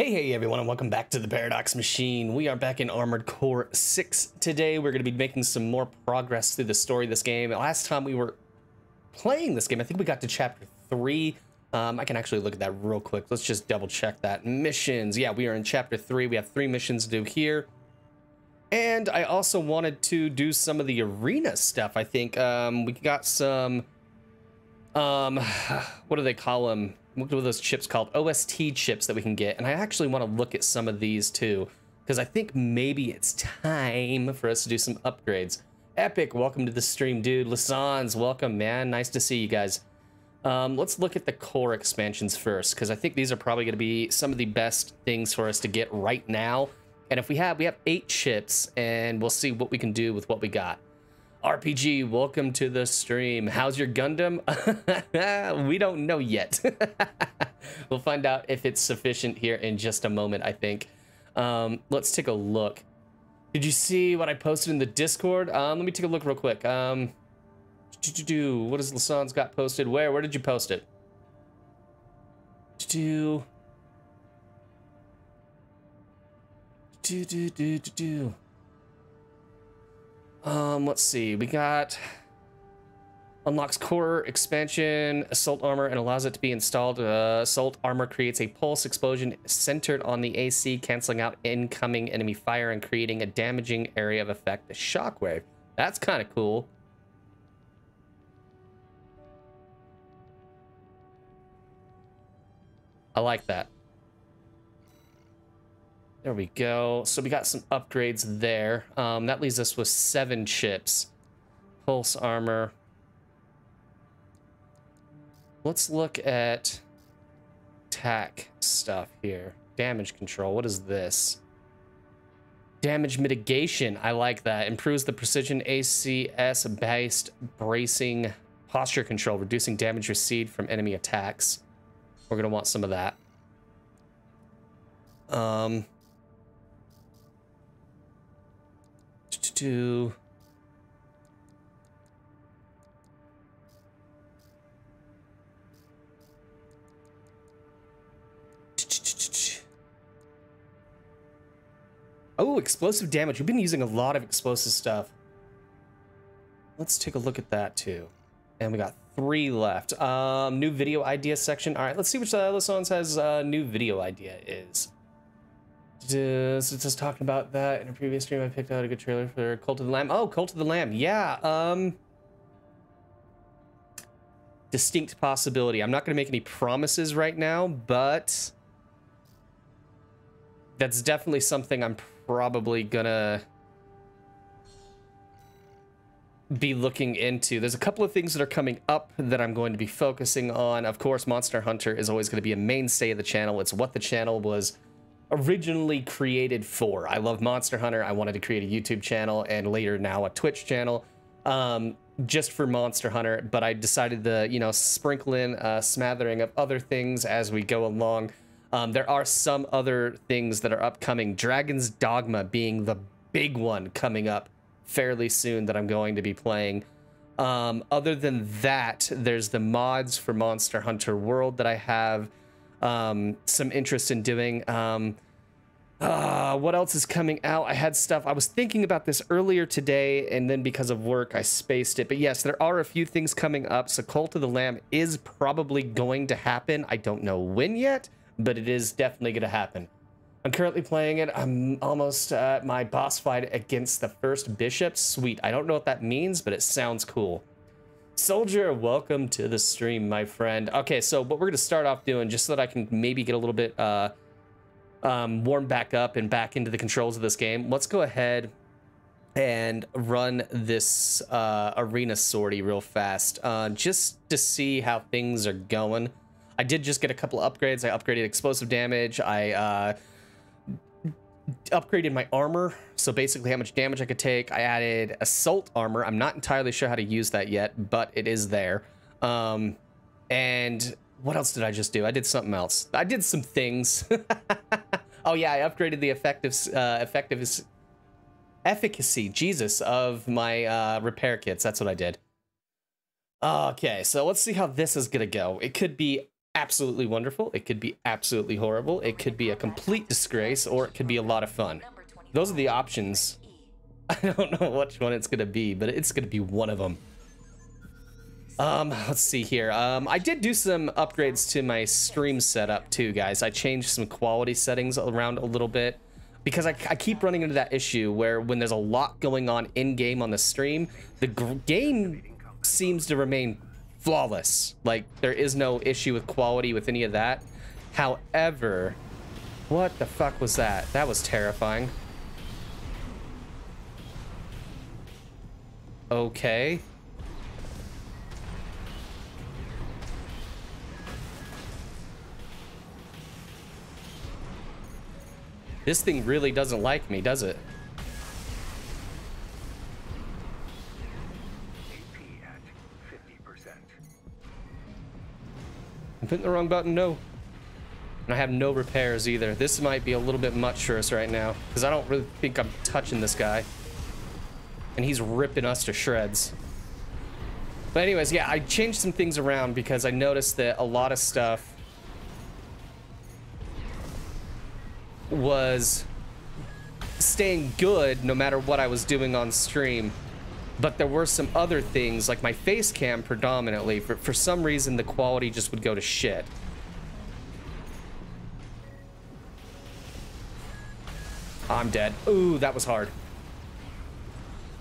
Hey, hey everyone, and welcome back to the Paradox Machine. We are back in Armored Core 6 today. We're going to be making some more progress through the story of this game. Last time we were playing this game, I think we got to chapter 3. Um, I can actually look at that real quick. Let's just double check that. Missions. Yeah, we are in chapter 3. We have three missions to do here. And I also wanted to do some of the arena stuff, I think. Um, we got some... Um, what do they call them? What are those chips called? OST chips that we can get. And I actually want to look at some of these too, because I think maybe it's time for us to do some upgrades. Epic, welcome to the stream, dude. Lasans, welcome, man. Nice to see you guys. Um, let's look at the core expansions first, because I think these are probably going to be some of the best things for us to get right now. And if we have, we have eight chips, and we'll see what we can do with what we got. RPG, welcome to the stream. How's your Gundam? we don't know yet. we'll find out if it's sufficient here in just a moment, I think. Um, let's take a look. Did you see what I posted in the Discord? Um, let me take a look real quick. Um, what has Lasan's got posted? Where? Where did you post it? Do do do do do do. Um, let's see. We got unlocks core expansion, assault armor, and allows it to be installed. Uh, assault armor creates a pulse explosion centered on the AC, canceling out incoming enemy fire and creating a damaging area of effect, a shockwave. That's kind of cool. I like that. There we go. So we got some upgrades there. Um, that leaves us with seven chips. Pulse armor. Let's look at attack stuff here. Damage control. What is this? Damage mitigation. I like that. Improves the precision ACS based bracing posture control, reducing damage received from enemy attacks. We're going to want some of that. Um, to Oh, explosive damage. We've been using a lot of explosive stuff. Let's take a look at that too. And we got three left. Um, new video idea section. All right, let's see which uh, this one says uh, new video idea is. Just, just talking about that in a previous stream, I picked out a good trailer for Cult of the Lamb. Oh, Cult of the Lamb. Yeah. Um, distinct possibility. I'm not going to make any promises right now, but that's definitely something I'm probably going to be looking into. There's a couple of things that are coming up that I'm going to be focusing on. Of course, Monster Hunter is always going to be a mainstay of the channel. It's what the channel was originally created for. I love Monster Hunter. I wanted to create a YouTube channel and later now a Twitch channel um, just for Monster Hunter. But I decided to, you know, sprinkle in a smattering of other things as we go along. Um, there are some other things that are upcoming. Dragon's Dogma being the big one coming up fairly soon that I'm going to be playing. Um, other than that, there's the mods for Monster Hunter World that I have um, some interest in doing. Um, uh, what else is coming out? I had stuff. I was thinking about this earlier today, and then because of work, I spaced it. But yes, there are a few things coming up. So Cult of the Lamb is probably going to happen. I don't know when yet, but it is definitely going to happen. I'm currently playing it. I'm almost at my boss fight against the first bishop. Sweet. I don't know what that means, but it sounds cool. Soldier, welcome to the stream, my friend. Okay, so what we're going to start off doing, just so that I can maybe get a little bit uh, um, warm back up and back into the controls of this game, let's go ahead and run this uh, arena sortie real fast, uh, just to see how things are going. I did just get a couple upgrades. I upgraded explosive damage. I uh, upgraded my armor, so basically how much damage I could take. I added assault armor. I'm not entirely sure how to use that yet, but it is there. Um, and what else did I just do? I did something else. I did some things. oh yeah, I upgraded the effective, uh, effective efficacy, Jesus, of my uh, repair kits. That's what I did. Okay, so let's see how this is gonna go. It could be absolutely wonderful. It could be absolutely horrible. It could be a complete disgrace, or it could be a lot of fun. Those are the options. I don't know which one it's going to be, but it's going to be one of them. Um, let's see here. Um, I did do some upgrades to my stream setup too, guys. I changed some quality settings around a little bit because I, I keep running into that issue where when there's a lot going on in-game on the stream, the game seems to remain flawless. Like, there is no issue with quality with any of that. However, what the fuck was that? That was terrifying. Okay. This thing really doesn't like me, does it? Hitting the wrong button, no. And I have no repairs either. This might be a little bit much for us right now, because I don't really think I'm touching this guy. And he's ripping us to shreds. But anyways, yeah, I changed some things around because I noticed that a lot of stuff was staying good no matter what I was doing on stream. But there were some other things, like my face cam predominantly, for, for some reason the quality just would go to shit. I'm dead. Ooh, that was hard.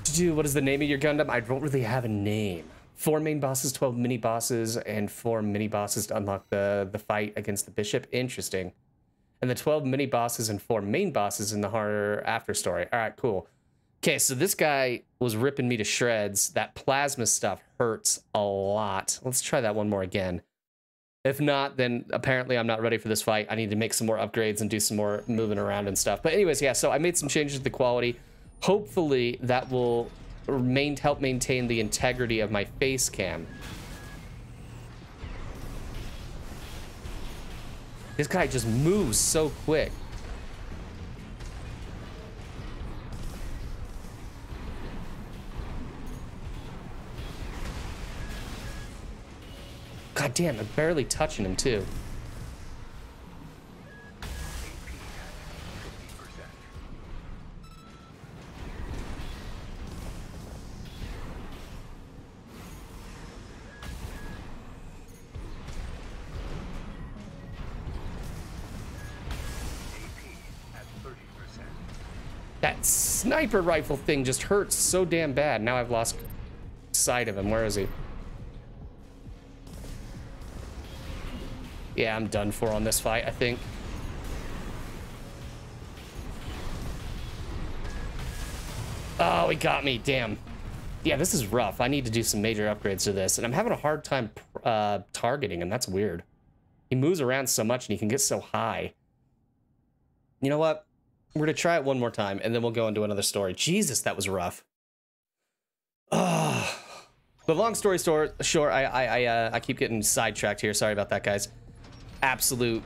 Dude, what is the name of your Gundam? I don't really have a name. Four main bosses, 12 mini bosses, and four mini bosses to unlock the, the fight against the bishop. Interesting and the 12 mini bosses and four main bosses in the harder after story. All right, cool. Okay, so this guy was ripping me to shreds. That plasma stuff hurts a lot. Let's try that one more again. If not, then apparently I'm not ready for this fight. I need to make some more upgrades and do some more moving around and stuff. But anyways, yeah, so I made some changes to the quality. Hopefully that will main, help maintain the integrity of my face cam. This guy just moves so quick. God damn, I'm barely touching him too. That sniper rifle thing just hurts so damn bad. Now I've lost sight of him. Where is he? Yeah, I'm done for on this fight, I think. Oh, he got me. Damn. Yeah, this is rough. I need to do some major upgrades to this. And I'm having a hard time uh, targeting him. That's weird. He moves around so much and he can get so high. You know what? We're gonna try it one more time, and then we'll go into another story. Jesus, that was rough. Ah. But long story short, I I I, uh, I keep getting sidetracked here. Sorry about that, guys. Absolute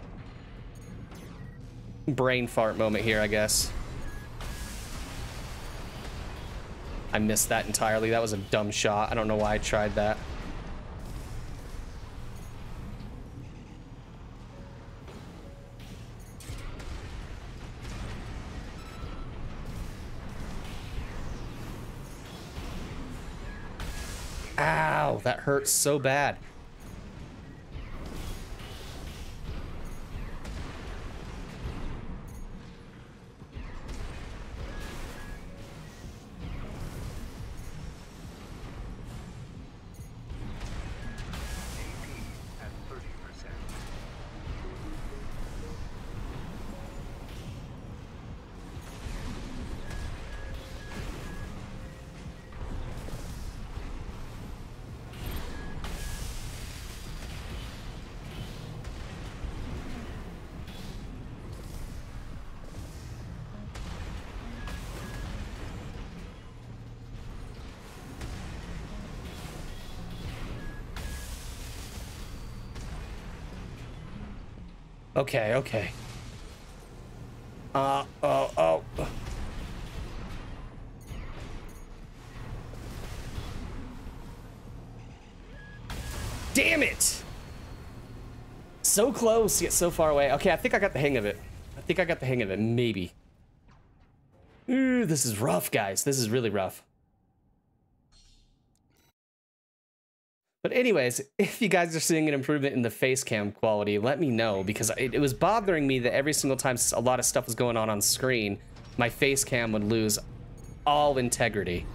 brain fart moment here, I guess. I missed that entirely. That was a dumb shot. I don't know why I tried that. Ow, that hurts so bad. Okay, okay. Uh, oh, oh. Damn it! So close, yet so far away. Okay, I think I got the hang of it. I think I got the hang of it, maybe. Ooh, this is rough, guys. This is really rough. But anyways, if you guys are seeing an improvement in the face cam quality, let me know because it, it, was bothering me that every single time a lot of stuff was going on on screen, my face cam would lose all integrity.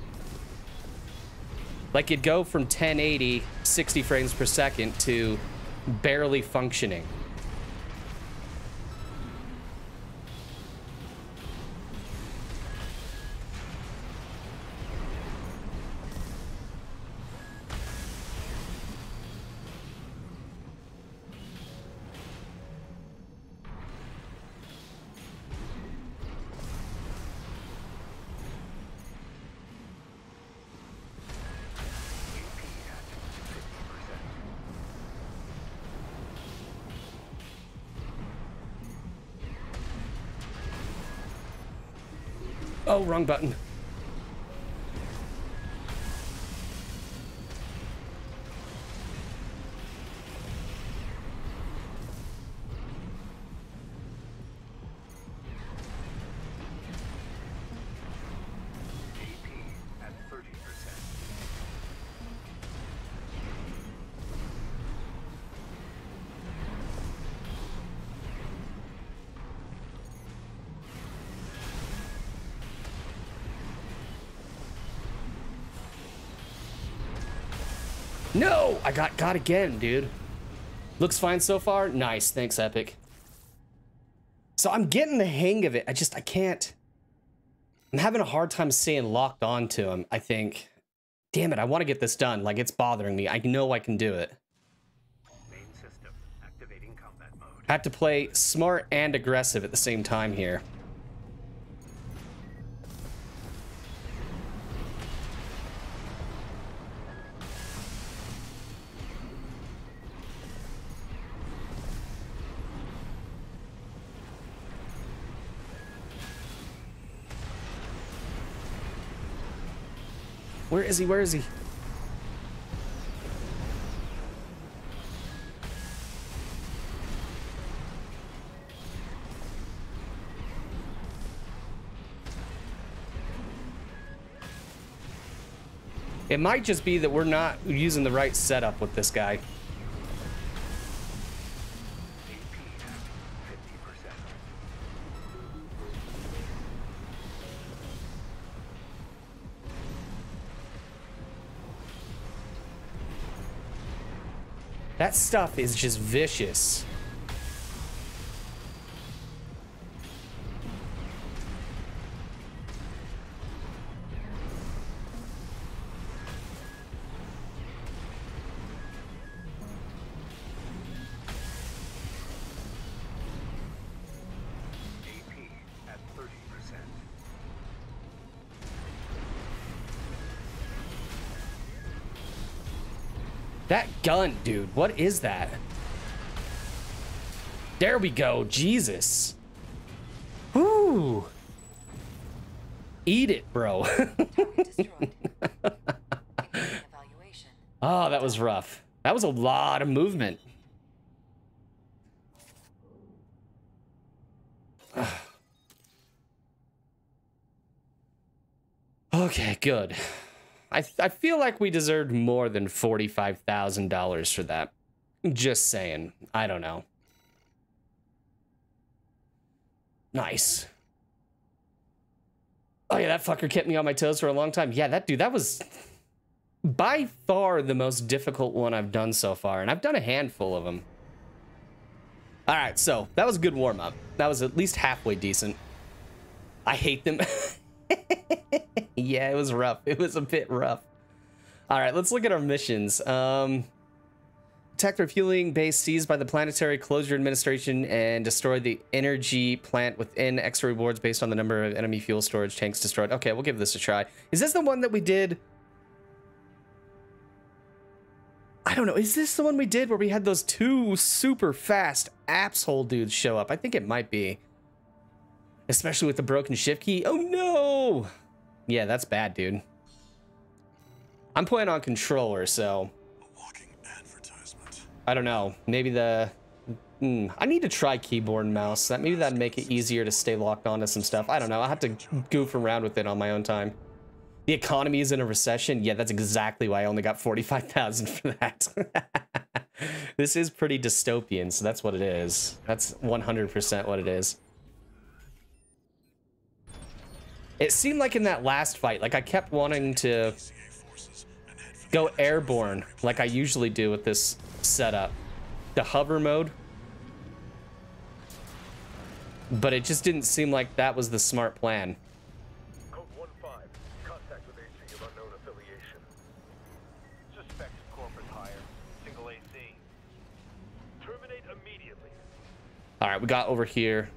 Like it'd go from 1080, 60 frames per second to barely functioning. Oh, wrong button. I got got again, dude. Looks fine so far. Nice. Thanks, Epic. So I'm getting the hang of it. I just, I can't. I'm having a hard time staying locked on to him, I think. Damn it, I want to get this done. Like, it's bothering me. I know I can do it. I have to play smart and aggressive at the same time here. Is he? Where is he? It might just be that we're not using the right setup with this guy. That stuff is just vicious. That gun, dude, what is that? There we go, Jesus. Whoo. Eat it, bro. oh, that was rough. That was a lot of movement. okay, good. I, I feel like we deserved more than $45,000 for that. Just saying. I don't know. Nice. Oh yeah, that fucker kept me on my toes for a long time. Yeah, that dude, that was by far the most difficult one I've done so far, and I've done a handful of them. All right, so that was a good warm up. That was at least halfway decent. I hate them. yeah, it was rough. It was a bit rough. All right, let's look at our missions. Um, attack refueling base seized by the Planetary Closure Administration and destroy the energy plant within extra rewards based on the number of enemy fuel storage tanks destroyed. Okay, we'll give this a try. Is this the one that we did? I don't know. Is this the one we did where we had those two super fast Apshole dudes show up? I think it might be. Especially with the broken shift key. Oh no! Yeah, that's bad, dude. I'm playing on controller, so... I don't know. Maybe the Hmm, I need to try keyboard and mouse. That maybe that'd make it easier to stay locked onto some stuff. I don't know. I have to goof around with it on my own time. The economy is in a recession. Yeah, that's exactly why I only got 45,000 for that. this is pretty dystopian, so that's what it is. That's 100% what it is. It seemed like in that last fight, like I kept wanting to go airborne like I usually do with this setup. The hover mode but it just didn't seem like that was the smart plan. Code 1-5. Contact with AC of unknown affiliation. Suspect corporate hire. Single AC. Terminate immediately. All right, we got over here.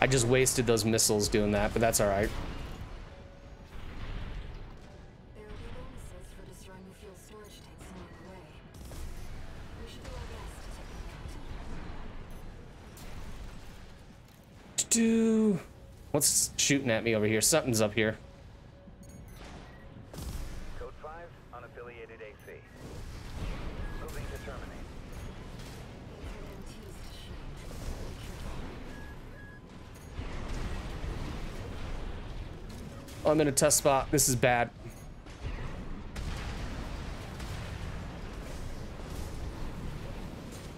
I just wasted those missiles doing that, but that's all right. do... What's shooting at me over here? Something's up here. I'm in a tough spot. This is bad.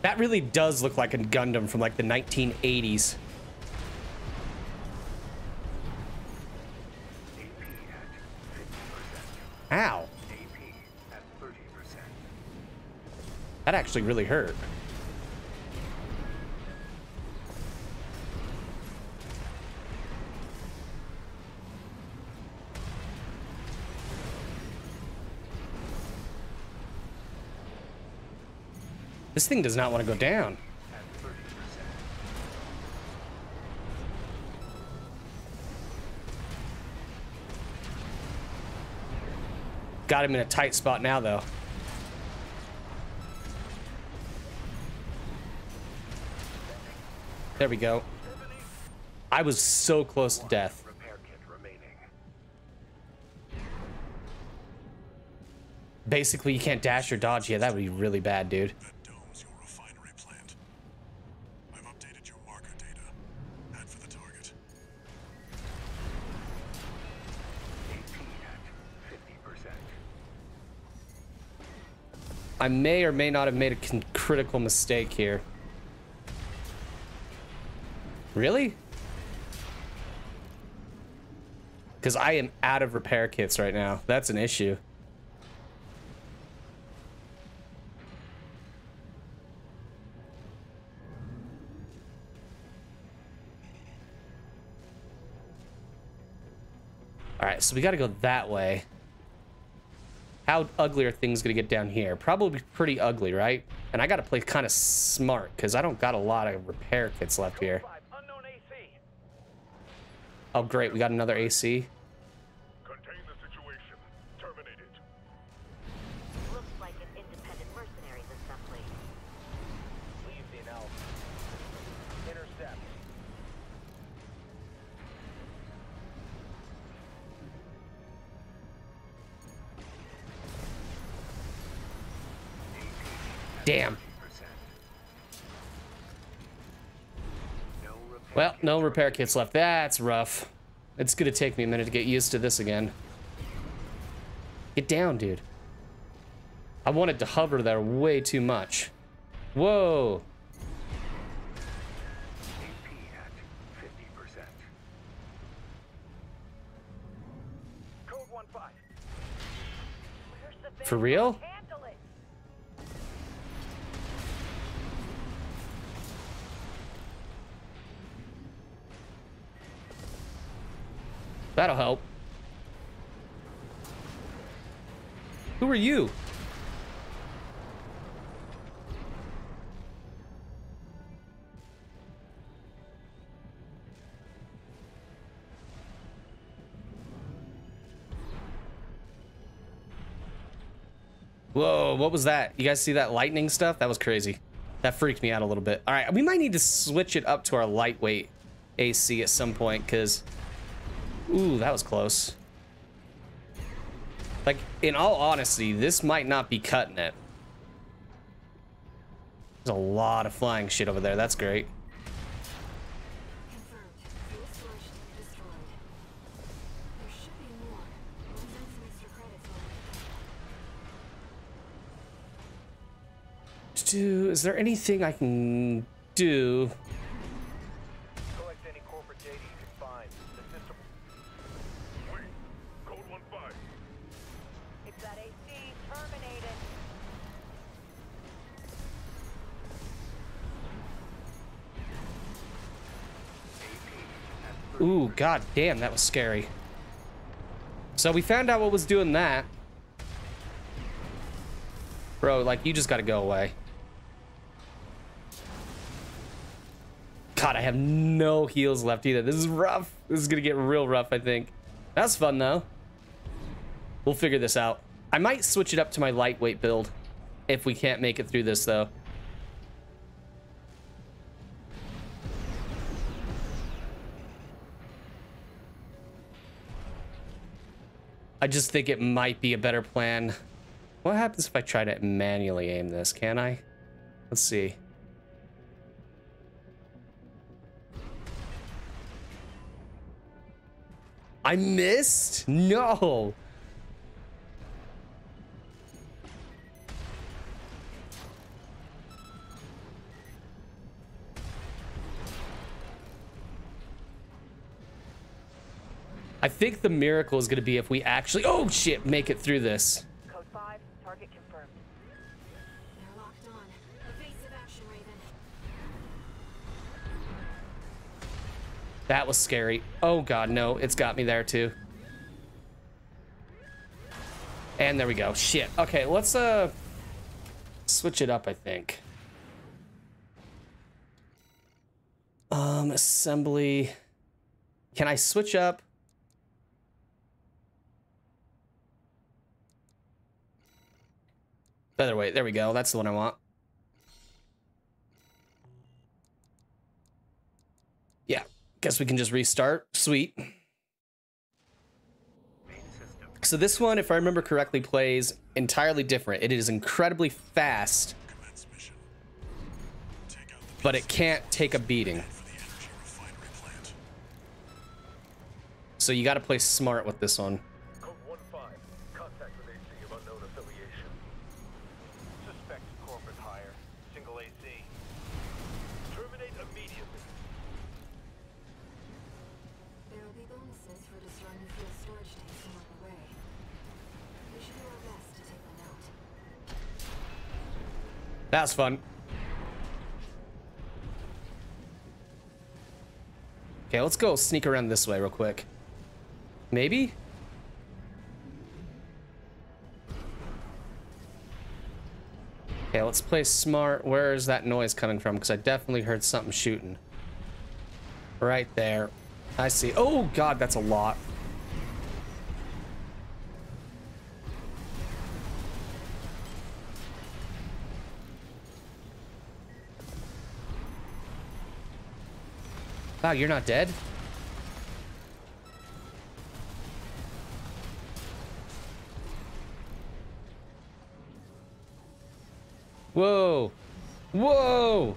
That really does look like a Gundam from like the 1980s. Ow. That actually really hurt. This thing does not want to go down. Got him in a tight spot now, though. There we go. I was so close to death. Basically, you can't dash or dodge. Yeah, that would be really bad, dude. I may or may not have made a critical mistake here. Really? Because I am out of repair kits right now. That's an issue. Alright, so we gotta go that way. How ugly are things going to get down here? Probably pretty ugly, right? And I got to play kind of smart because I don't got a lot of repair kits left here. Oh, great. We got another AC. Damn. Well, no repair kits left. That's rough. It's gonna take me a minute to get used to this again. Get down, dude. I wanted to hover there way too much. Whoa. For real? You? Whoa, what was that? You guys see that lightning stuff? That was crazy. That freaked me out a little bit. All right, we might need to switch it up to our lightweight AC at some point because Ooh, that was close. Like, in all honesty, this might not be cutting it. There's a lot of flying shit over there. That's great. Do, is there anything I can do? God damn, that was scary. So we found out what was doing that. Bro, like, you just gotta go away. God, I have no heals left either. This is rough. This is gonna get real rough, I think. That's fun, though. We'll figure this out. I might switch it up to my lightweight build if we can't make it through this, though. I just think it might be a better plan. What happens if I try to manually aim this? Can I? Let's see. I missed? No. Think the miracle is going to be if we actually, oh shit, make it through this. Code 5, target confirmed. They're locked on. Evasive action, Raven. That was scary. Oh god, no, it's got me there too. And there we go. Shit. Okay, let's uh switch it up, I think. Um, assembly. Can I switch up? Featherweight. Way, there we go. That's the one I want. Yeah. Guess we can just restart. Sweet. So this one, if I remember correctly, plays entirely different. It is incredibly fast, but it can't take a beating. So you got to play smart with this one. That's fun. Okay, let's go sneak around this way real quick. Maybe? Okay, let's play smart. Where is that noise coming from? Because I definitely heard something shooting. Right there. I see. Oh, God, that's a lot. Wow, you're not dead? Whoa! Whoa!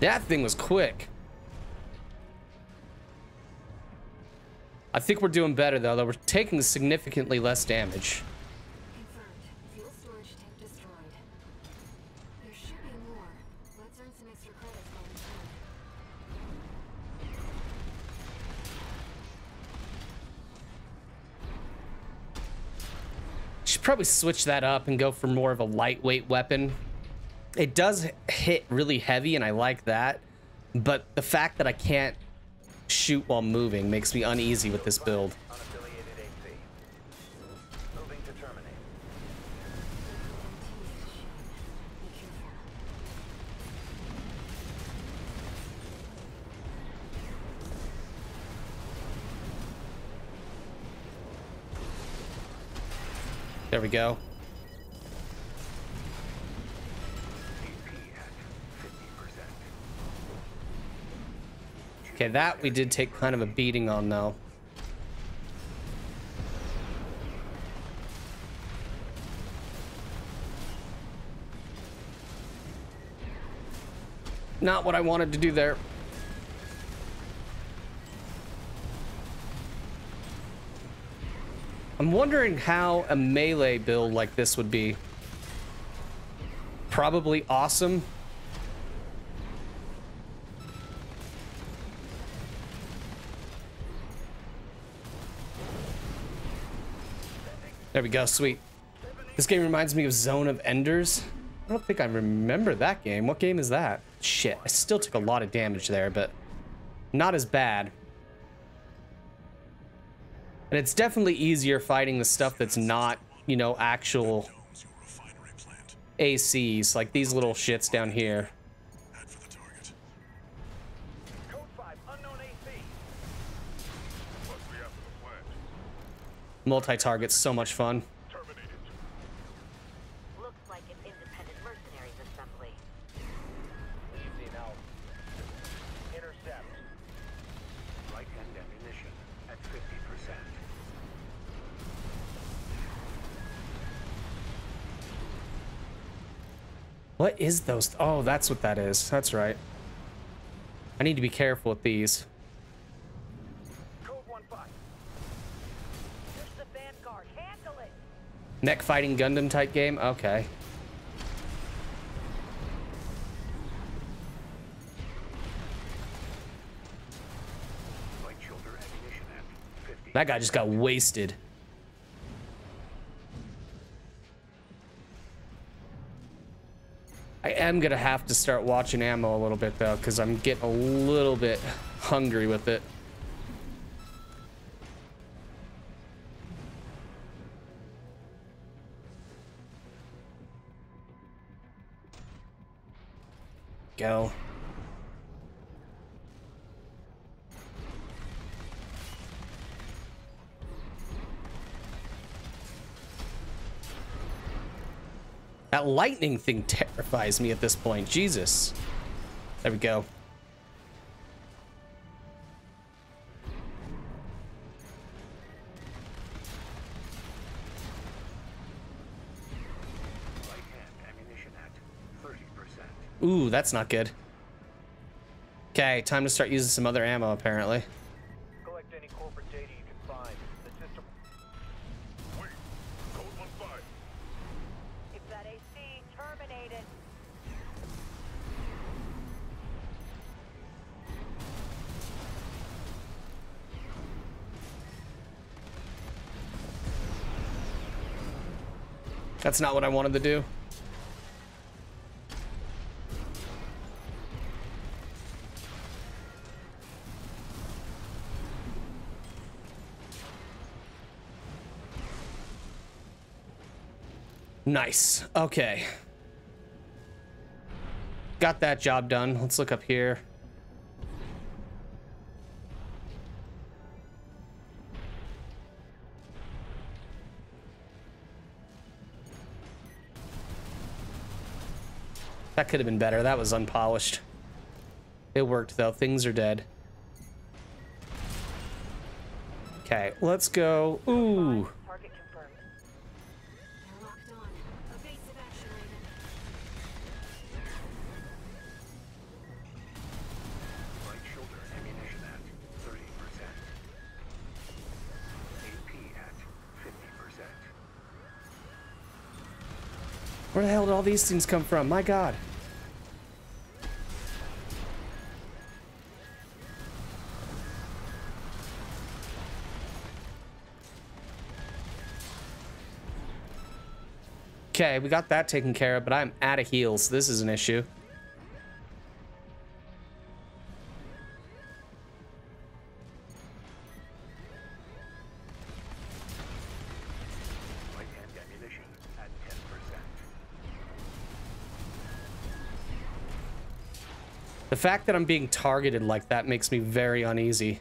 That thing was quick. I think we're doing better though, though we're taking significantly less damage. Should probably switch that up and go for more of a lightweight weapon. It does hit really heavy and I like that, but the fact that I can't shoot while moving makes me uneasy with this build. There we go. Okay, that we did take kind of a beating on though. Not what I wanted to do there. I'm wondering how a melee build like this would be. Probably awesome. There we go, sweet. This game reminds me of Zone of Enders. I don't think I remember that game. What game is that? Shit, I still took a lot of damage there, but not as bad. And it's definitely easier fighting the stuff that's not, you know, actual. ACs, like these little shits down here. Multi-target's so much fun. Like an independent mercenaries assembly. Easy now. Intercept. Light-hand ammunition at 50%. What is those? Oh, that's what that is. That's right. I need to be careful with these. Mech fighting Gundam type game? Okay. Light shoulder ammunition at 50. That guy just got wasted. I am gonna have to start watching ammo a little bit though, because I'm getting a little bit hungry with it. Go. That lightning thing terrifies me at this point. Jesus. There we go. Ooh, that's not good. Okay, time to start using some other ammo, apparently. Collect any corporate data you can find. The system Wait. Code 1-5. If that AC terminated. That's not what I wanted to do. Nice. Okay. Got that job done. Let's look up here. That could have been better. That was unpolished. It worked though. Things are dead. Okay, let's go. Ooh. Where the hell did all these things come from? My god. Okay, we got that taken care of, but I'm out of heals. This is an issue. Fact that I'm being targeted like that makes me very uneasy.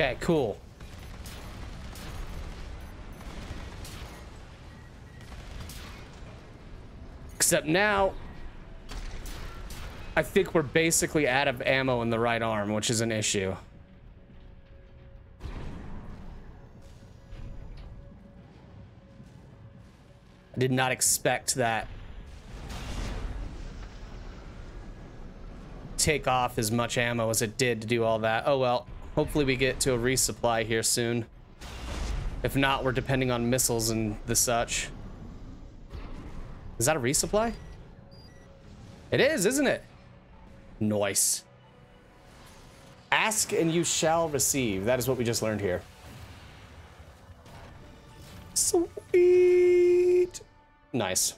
Okay, cool. Except now, I think we're basically out of ammo in the right arm, which is an issue. I did not expect that. Take off as much ammo as it did to do all that. Oh well, hopefully we get to a resupply here soon. If not, we're depending on missiles and the such. Is that a resupply? It is, isn't it? Nice. Ask and you shall receive. That is what we just learned here. Sweet. Nice.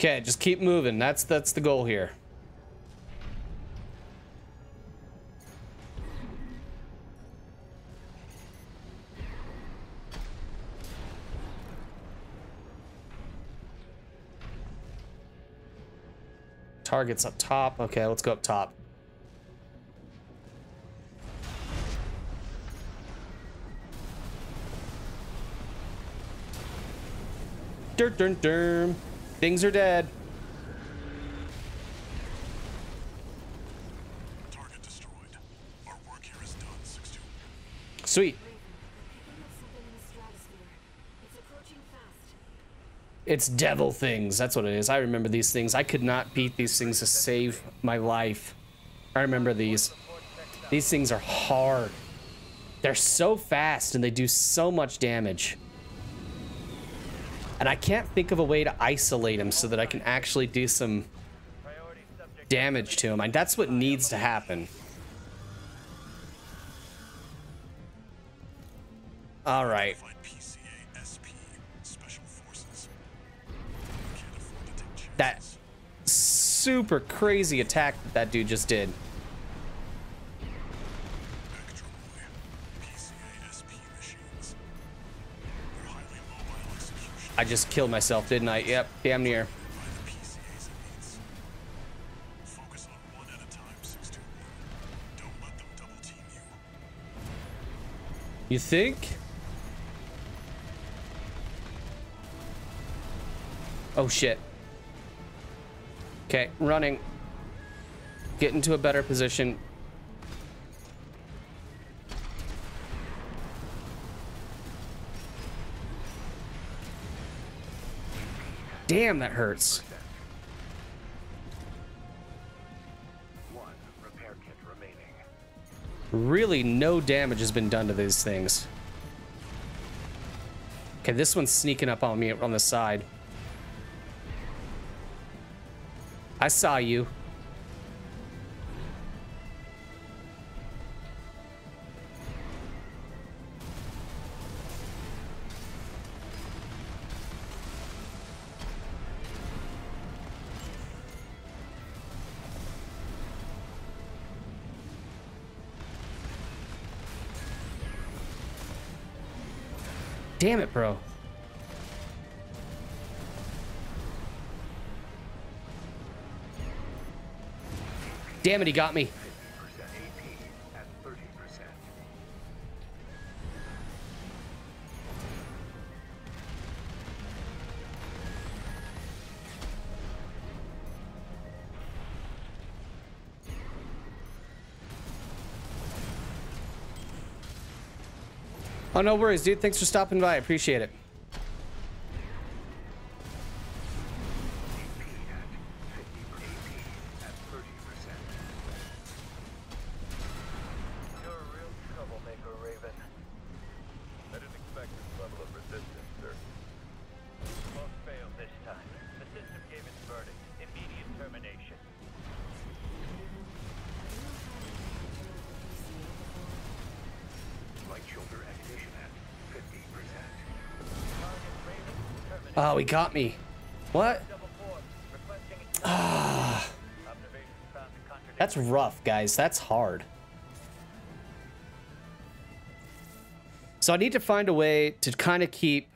Okay, just keep moving. That's that's the goal here. Targets up top. Okay, let's go up top. Dirt, dirt, dirt. Things are dead. Target destroyed. Our work here is done, 621. Sweet. Picking up something in the stratosphere. It's. It's devil things. That's what it is. I remember these things. I could not beat these things to save my life. I remember these. These things are hard. They're so fast and they do so much damage. And I can't think of a way to isolate him so that I can actually do some damage to him. And that's what needs to happen. All right. That super crazy attack that that dude just did. I just killed myself, didn't I? Yep, damn near. by the PCA's elites. Focus on one at a time, 621. Don't let them double team you. You think? Oh shit. Okay, running. Get into a better position. Damn, that hurts. One repair kit remaining. Really, no damage has been done to these things. Okay, this one's sneaking up on me on the side. I saw you. Damn it, bro. Damn it, he got me. Oh, no worries, dude. Thanks for stopping by. I appreciate it. He got me. What? Contradict That's rough, guys. That's hard. So I need to find a way to kind of keep,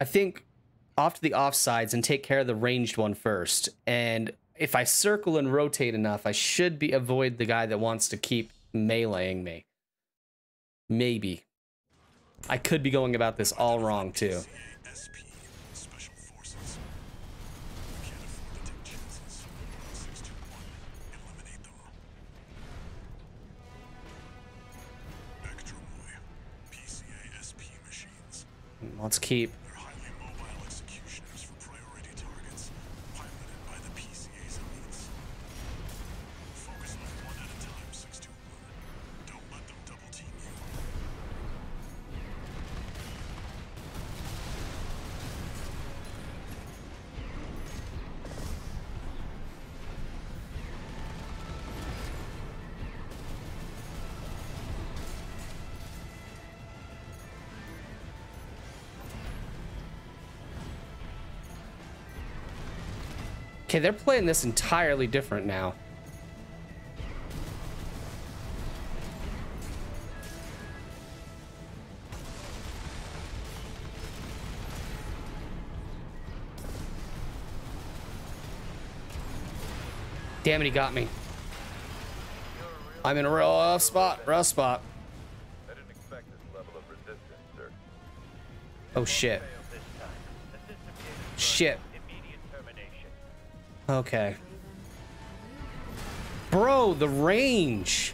I think, off to the offsides and take care of the ranged one first. And if I circle and rotate enough, I should be avoid the guy that wants to keep meleeing me. Maybe. I could be going about this all wrong too. Let's keep. Okay, they're playing this entirely different now. Damn it, he got me. I'm in a real rough spot, rough spot. I didn't expect Okay. Bro, the range.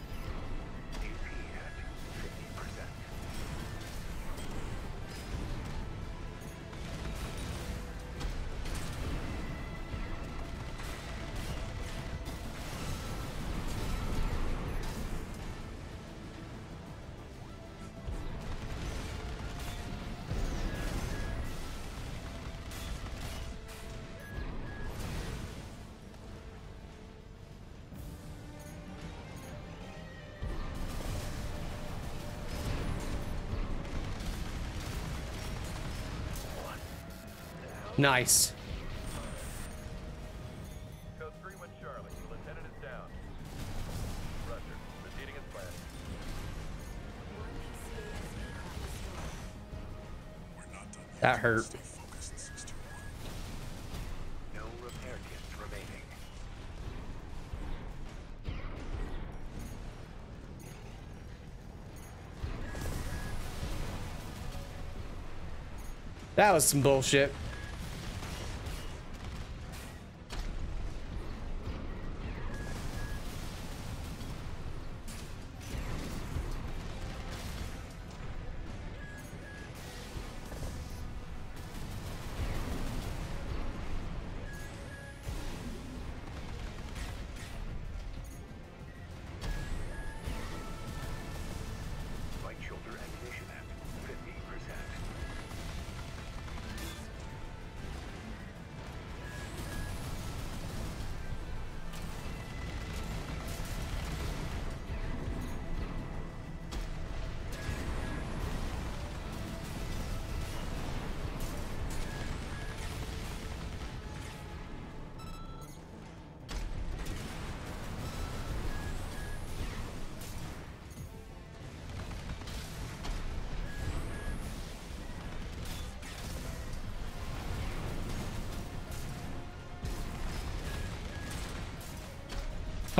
Yet. That hurt. Stay focused, 621. No repair kits remaining. That was some bullshit.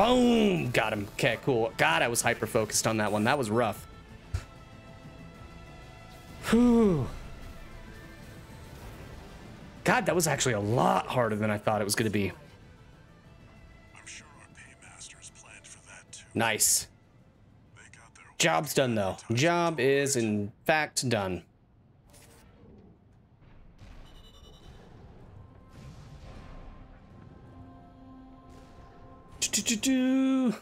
Boom! Got him. Okay, cool. God, I was hyper focused on that one. That was rough. Whew. God, that was actually a lot harder than I thought it was going to be. I'm sure our paymasters planned for that too. Nice. They got their Job's done, though. Job is, in fact, done. Do-do-do-do.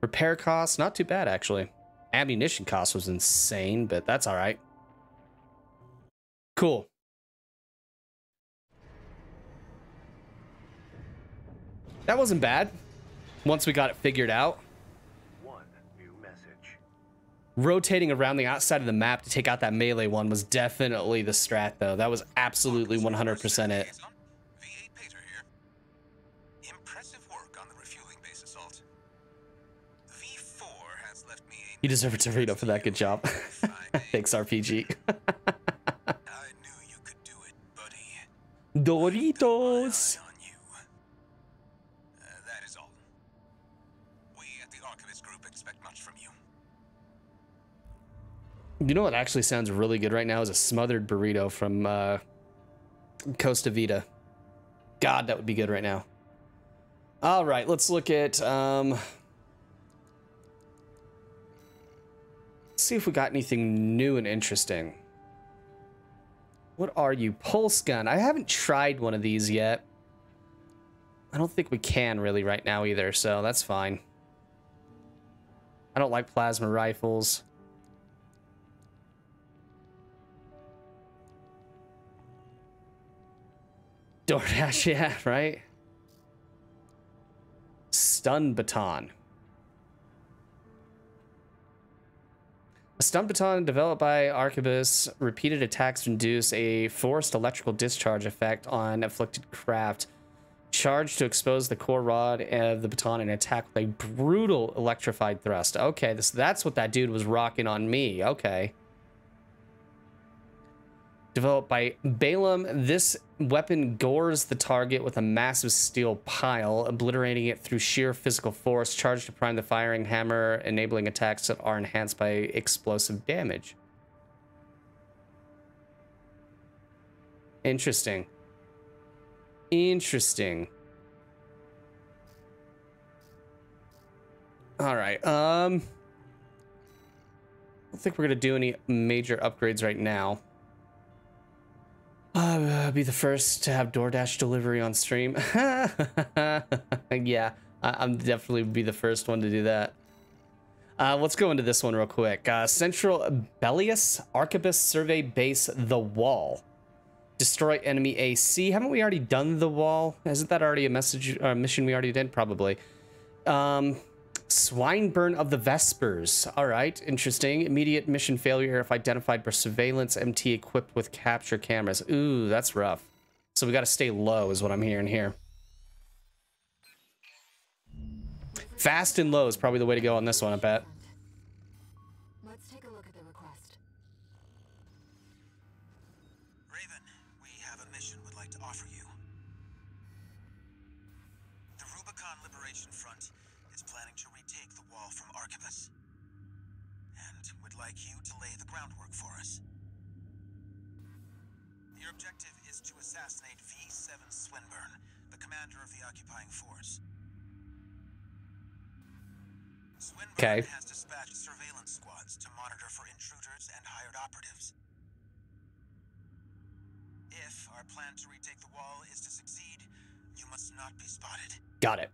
Repair costs, not too bad, actually. Ammunition cost was insane, but that's all right. Cool. That wasn't bad. Once we got it figured out. One new message. rotating around the outside of the map to take out that melee one was definitely the strat, though. That was absolutely 100% it. You deserve a Dorito for that. Good job. Thanks, RPG. I knew you could do it, buddy. Doritos. You. Uh, that is all. We at the Archivist Group expect much from you. You know what actually sounds really good right now is a smothered burrito from uh, Costa Vida. God, that would be good right now. All right, let's look at. Um, let's see if we got anything new and interesting. What are you? Pulse gun. I haven't tried one of these yet. I don't think we can really right now either, so that's fine. I don't like plasma rifles. DoorDash, yeah, right? Stun baton. A stun baton developed by Arquebus. Repeated attacks induce a forced electrical discharge effect on afflicted craft. Charged to expose the core rod of the baton and attack with a brutal electrified thrust. Okay, this that's what that dude was rocking on me. Okay. Developed by Balam, this weapon gores the target with a massive steel pile, obliterating it through sheer physical force, charged to prime the firing hammer, enabling attacks that are enhanced by explosive damage. Interesting. Interesting. All right. Um I don't think we're going to do any major upgrades right now. Uh, be the first to have DoorDash delivery on stream. yeah, I- I'm definitely be the first one to do that. Uh, let's go into this one real quick. Uh, Central Belius Arquebus Survey Base The Wall. Destroy enemy AC. Haven't we already done the wall? Isn't that already a message uh, mission we already did? Probably. Um, Swinburne of the Vespers. All right, interesting. Immediate mission failure if identified by surveillance MT equipped with capture cameras. Ooh, that's rough. So we got to stay low, is what I'm hearing here. Fast and low is probably the way to go on this one, I bet. Okay. has dispatched surveillance squads to monitor for intruders and hired operatives. If our plan to retake the wall is to succeed, you must not be spotted. Got it.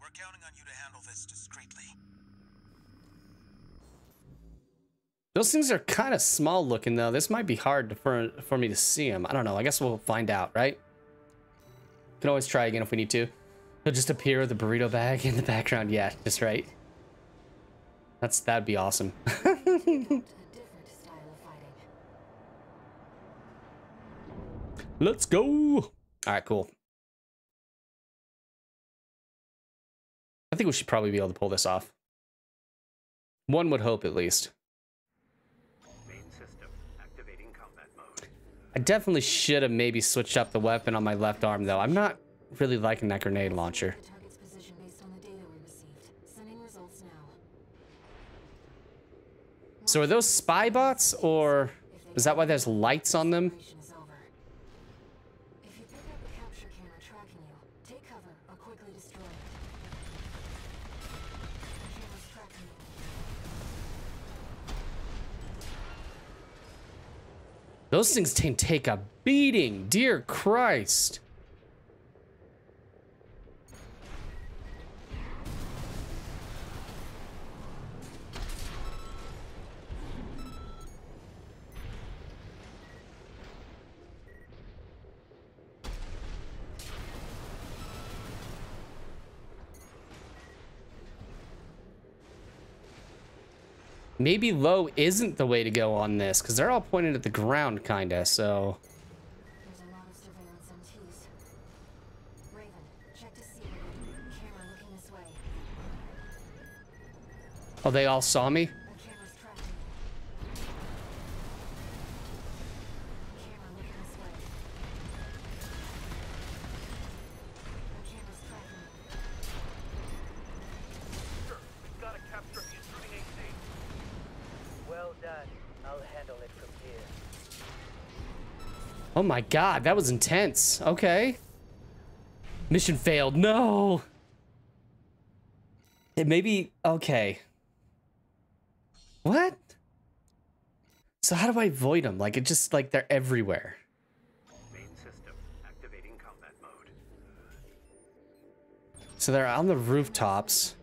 We're counting on you to handle this discreetly. Those things are kind of small looking, though. This might be hard to, for, for me to see them. I don't know. I guess we'll find out, right? Can always try again if we need to. He'll just appear with a burrito bag in the background. Yeah, just right. That's That'd be awesome. A different style of fighting. Let's go. All right, cool. I think we should probably be able to pull this off. One would hope, at least. Main system activating combat mode. I definitely should have maybe switched up the weapon on my left arm, though. I'm not really liking that grenade launcher. The target's position based on the data we received. Sending results now. So are those spy bots, or is that why there's lights on them? Operation is over. If you pick up a capture camera tracking you, take cover or quickly destroy it. Camera's tracking you. Those things can take a beating. Dear Christ. Maybe low isn't the way to go on this because they're all pointed at the ground, kinda. So There's a lot of surveillance MTs. Raven, check to see where the camera looking this way. oh, they all saw me. My god, that was intense. Okay. Mission failed. No. It maybe okay. What? So how do I avoid them? Like it just like they're everywhere. Main system activating combat mode. So they're on the rooftops.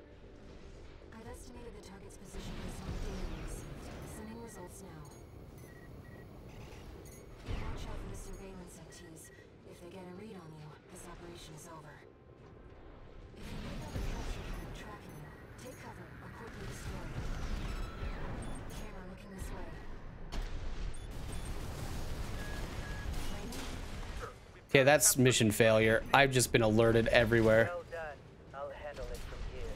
Okay, that's mission failure. I've just been alerted everywhere. Well done. I'll handle it from here.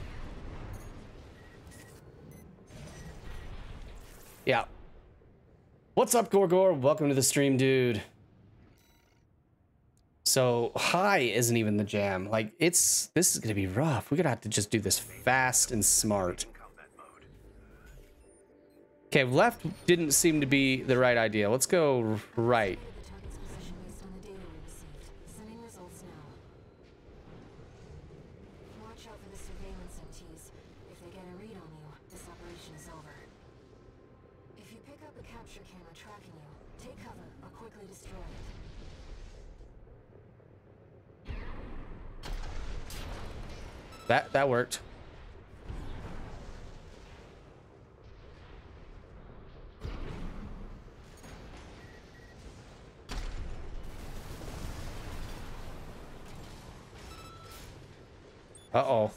Yeah. What's up, Gorgor? Welcome to the stream, dude. So high isn't even the jam. Like it's this is gonna be rough. We're gonna have to just do this fast and smart. Okay, left didn't seem to be the right idea. Let's go right. The target's position based on the data we received. Sending results now. Watch out for the surveillance MTs. If they get a read on you, this operation is over. If you pick up a capture camera tracking you, take cover or quickly destroy it. That that worked. Uh-oh.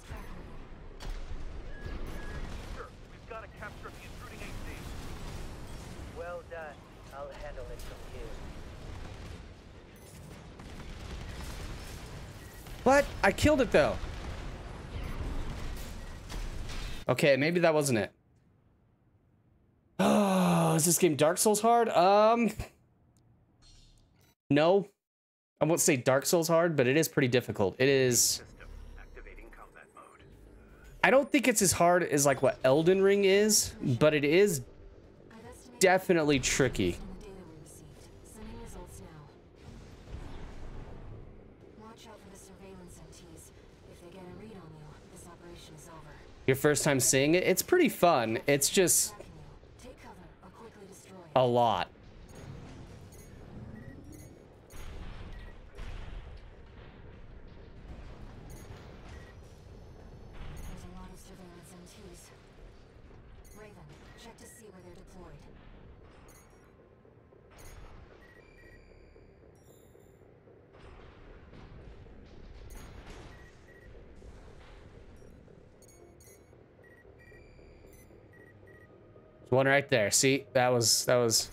Sir, we've got to capture the intruding AC. Well done. I'll handle it from here. What? I killed it though. Okay, maybe that wasn't it. Oh, is this game Dark Souls hard? Um, no. I won't say Dark Souls hard, but it is pretty difficult. It is. I don't think it's as hard as like what Elden Ring is, but it is definitely tricky. Your first time seeing it, it's pretty fun. It's just a you. One right there. See, that was that was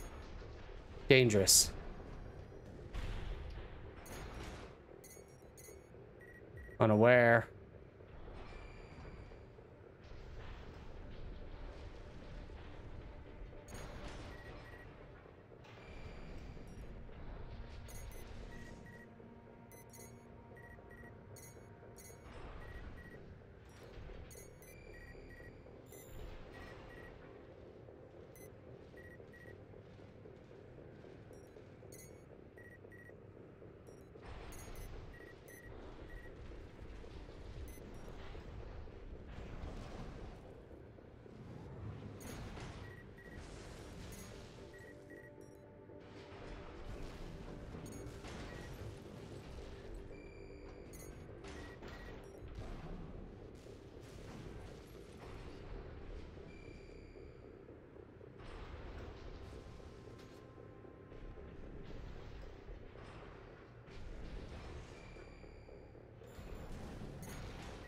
dangerous. Unaware.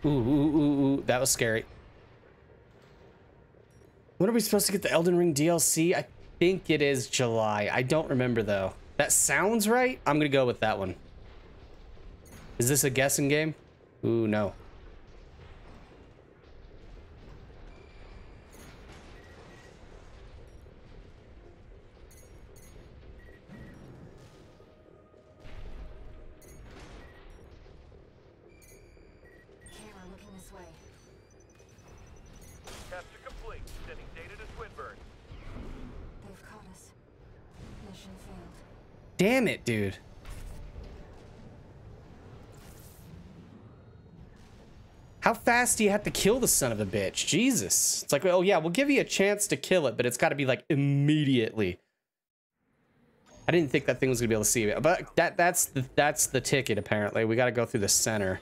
Ooh, ooh, ooh, ooh. That was scary. When are we supposed to get the Elden Ring DLC? I think it is July. I don't remember though. That sounds right. I'm gonna go with that one. Is this a guessing game? Ooh, no. Fast do you have to kill the son of a bitch? Jesus. It's like, oh yeah, we'll give you a chance to kill it, but it's got to be like immediately. I didn't think that thing was gonna be able to see it, but that that's the that's the ticket apparently. We got to go through the center.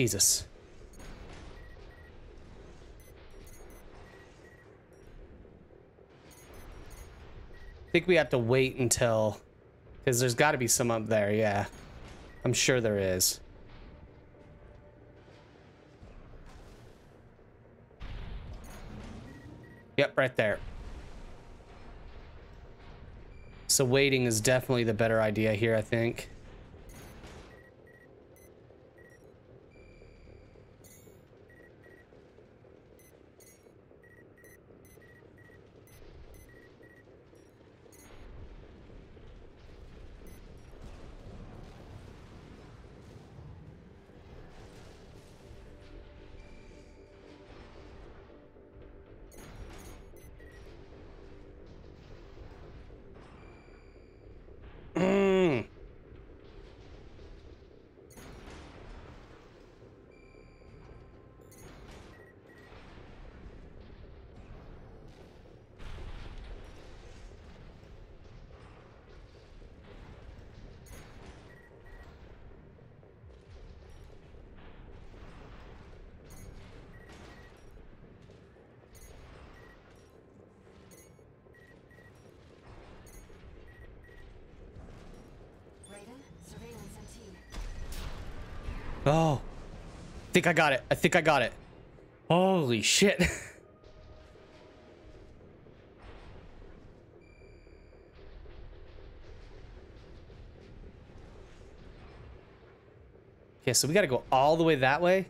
Jesus. I think we have to wait until because there's got to be some up there, yeah. I'm sure there is. Yep, right there. So waiting is definitely the better idea here, I think. Oh. I think I got it. I think I got it. Holy shit. okay, so we gotta go all the way that way.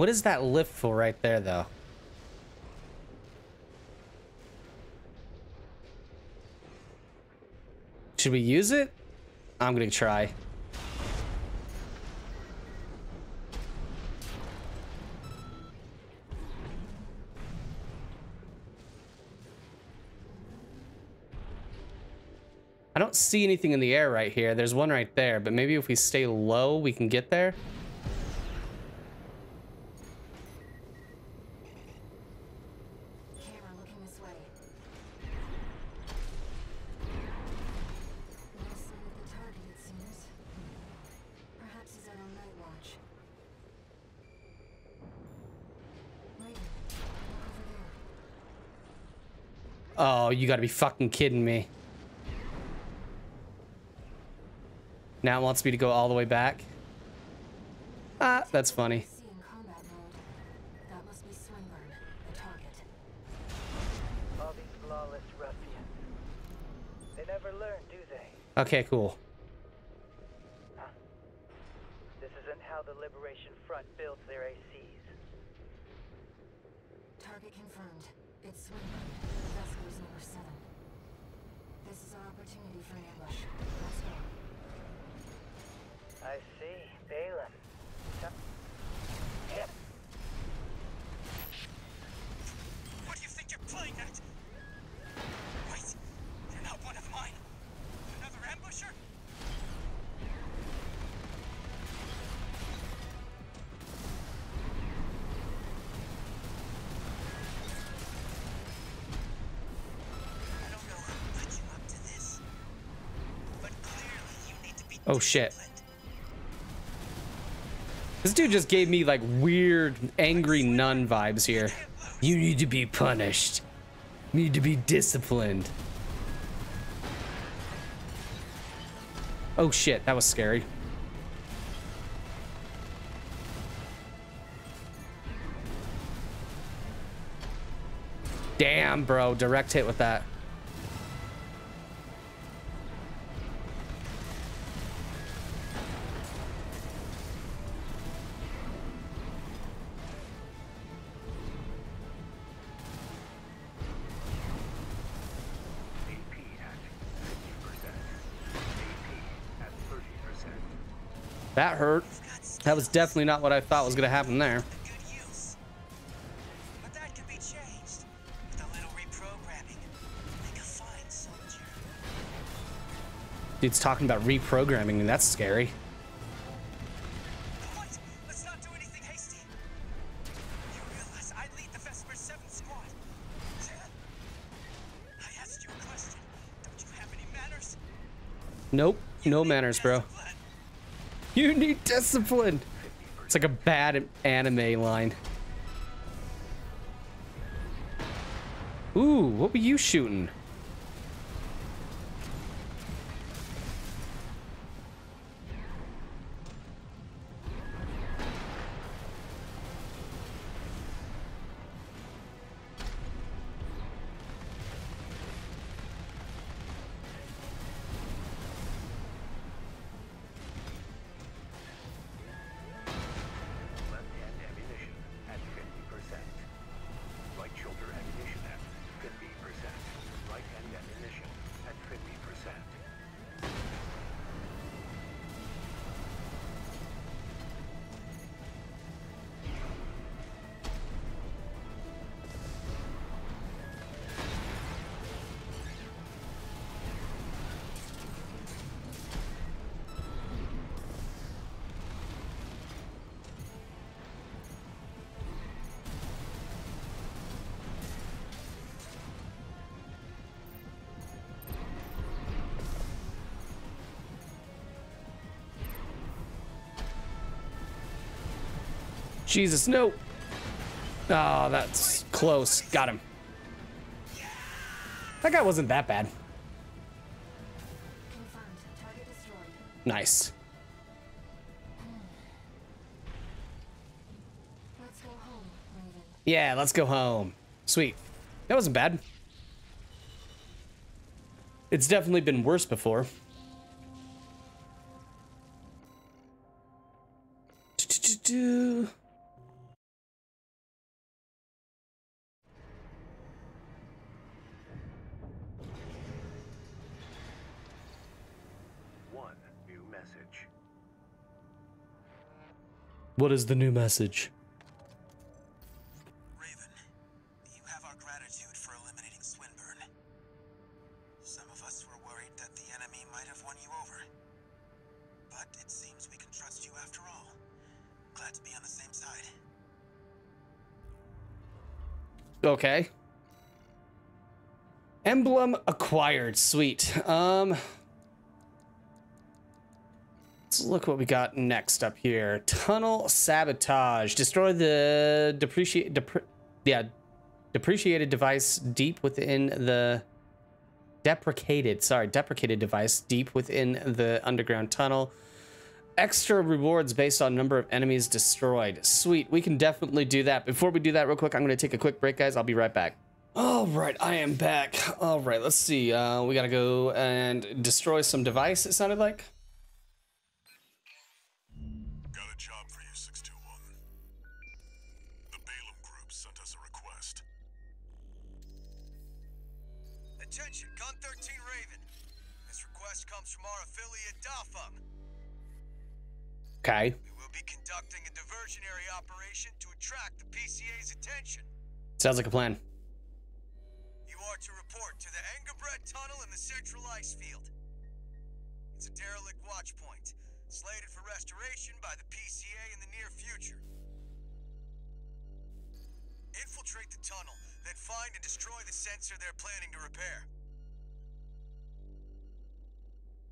What is that lift for right there, though? Should we use it? I'm gonna try. I don't see anything in the air right here. There's one right there, but maybe if we stay low, we can get there. You gotta be fucking kidding me. Now it wants me to go all the way back. Ah, that's funny. Okay, in combat mode. That must be Swinburne, the target. All these flawless ruffians. They never learn, do they? Okay, cool. This isn't how the Liberation Front builds their ACs. Target confirmed. It's Swinburne, the 7. This is our opportunity for ambush. Let's go. I see. Balin. Oh, shit. This dude just gave me like weird, angry nun vibes here. You need to be punished. You need to be disciplined. Oh shit, that was scary. Damn, bro, direct hit with that. Was definitely not what I thought was gonna happen there. Dude's talking about reprogramming, and that's scary. What? Let's not do anything hasty. You realize I lead the Vesper 7 squad. I asked you a question. Don't you have any manners? Nope, no manners, bro. You need discipline. It's like a bad anime line. Ooh, what were you shooting? Jesus, no. Oh, that's close. Got him. That guy wasn't that bad. Nice. Yeah, let's go home. Sweet. That wasn't bad. It's definitely been worse before. What is the new message? Raven, you have our gratitude for eliminating Swinburne. Some of us were worried that the enemy might have won you over. But it seems we can trust you after all. Glad to be on the same side. Okay. Emblem acquired. Sweet. Um Let's look what we got next up here. Tunnel sabotage. Destroy the depreciate depre- yeah, depreciated device deep within the deprecated, sorry, deprecated device deep within the underground tunnel. Extra rewards based on number of enemies destroyed. Sweet, we can definitely do that. Before we do that real quick, I'm going to take a quick break, guys. I'll be right back. All right, I am back. All right, let's see. Uh, we got to go and destroy some device, it sounded like. Affiliate Okay. We will be conducting a diversionary operation to attract the PCA's attention. Sounds like a plan. You are to report to the Engebret Tunnel in the central ice field. It's a derelict watch point, slated for restoration by the PCA in the near future. Infiltrate the tunnel, then find and destroy the sensor they're planning to repair.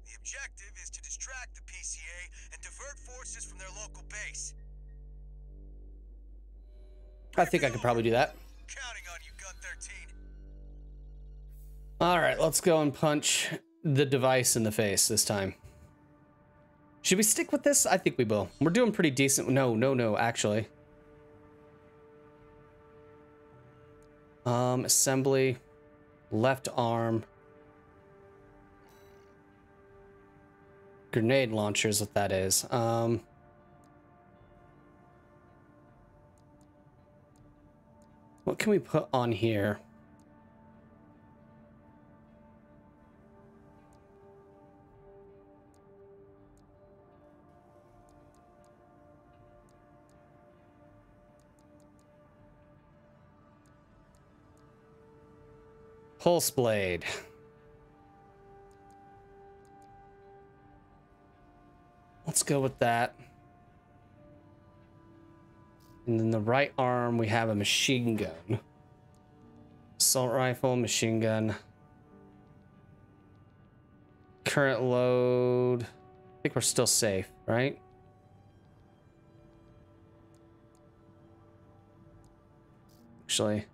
The objective is to distract the PCA and divert forces from their local base. I think I could probably do that. Counting on you, G13. All right, let's go and punch the device in the face this time. Should we stick with this? I think we will. We're doing pretty decent. No, no, no, actually. Um, assembly, left arm. Grenade launcher is what that is. Um, what can we put on here? Pulse blade. Let's go with that. And then the right arm, we have a machine gun. Assault rifle, machine gun. Current load. I think we're still safe, right? Actually.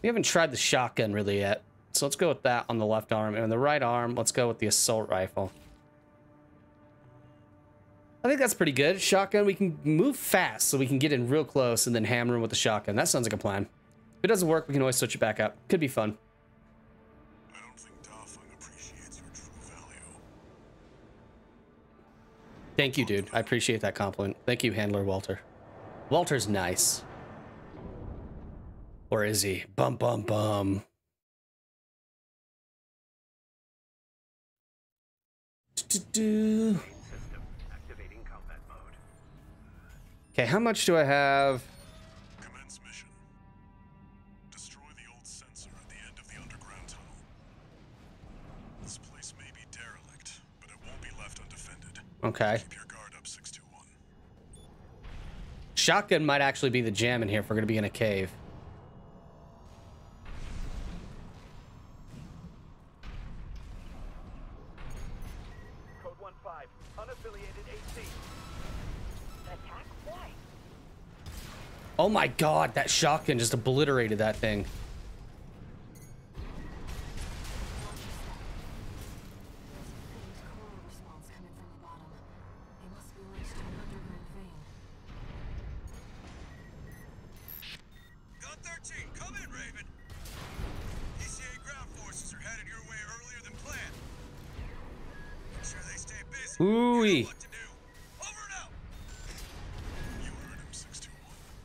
We haven't tried the shotgun really yet. So let's go with that on the left arm. And on the right arm, let's go with the assault rifle. I think that's pretty good. Shotgun, we can move fast so we can get in real close and then hammer him with the shotgun. That sounds like a plan. If it doesn't work, we can always switch it back up. Could be fun. I don't think Dafeng appreciates your true value. Thank you, dude. I appreciate that compliment. Thank you, Handler Walter. Walter's nice. Or is he? Bum, bum, bum. Derelict, but it won't be left undefended. Okay. Keep your guard up, 621. Shotgun might actually be the jam in here if we're going to be in a cave. Oh my god, that shotgun just obliterated that thing. Faint coral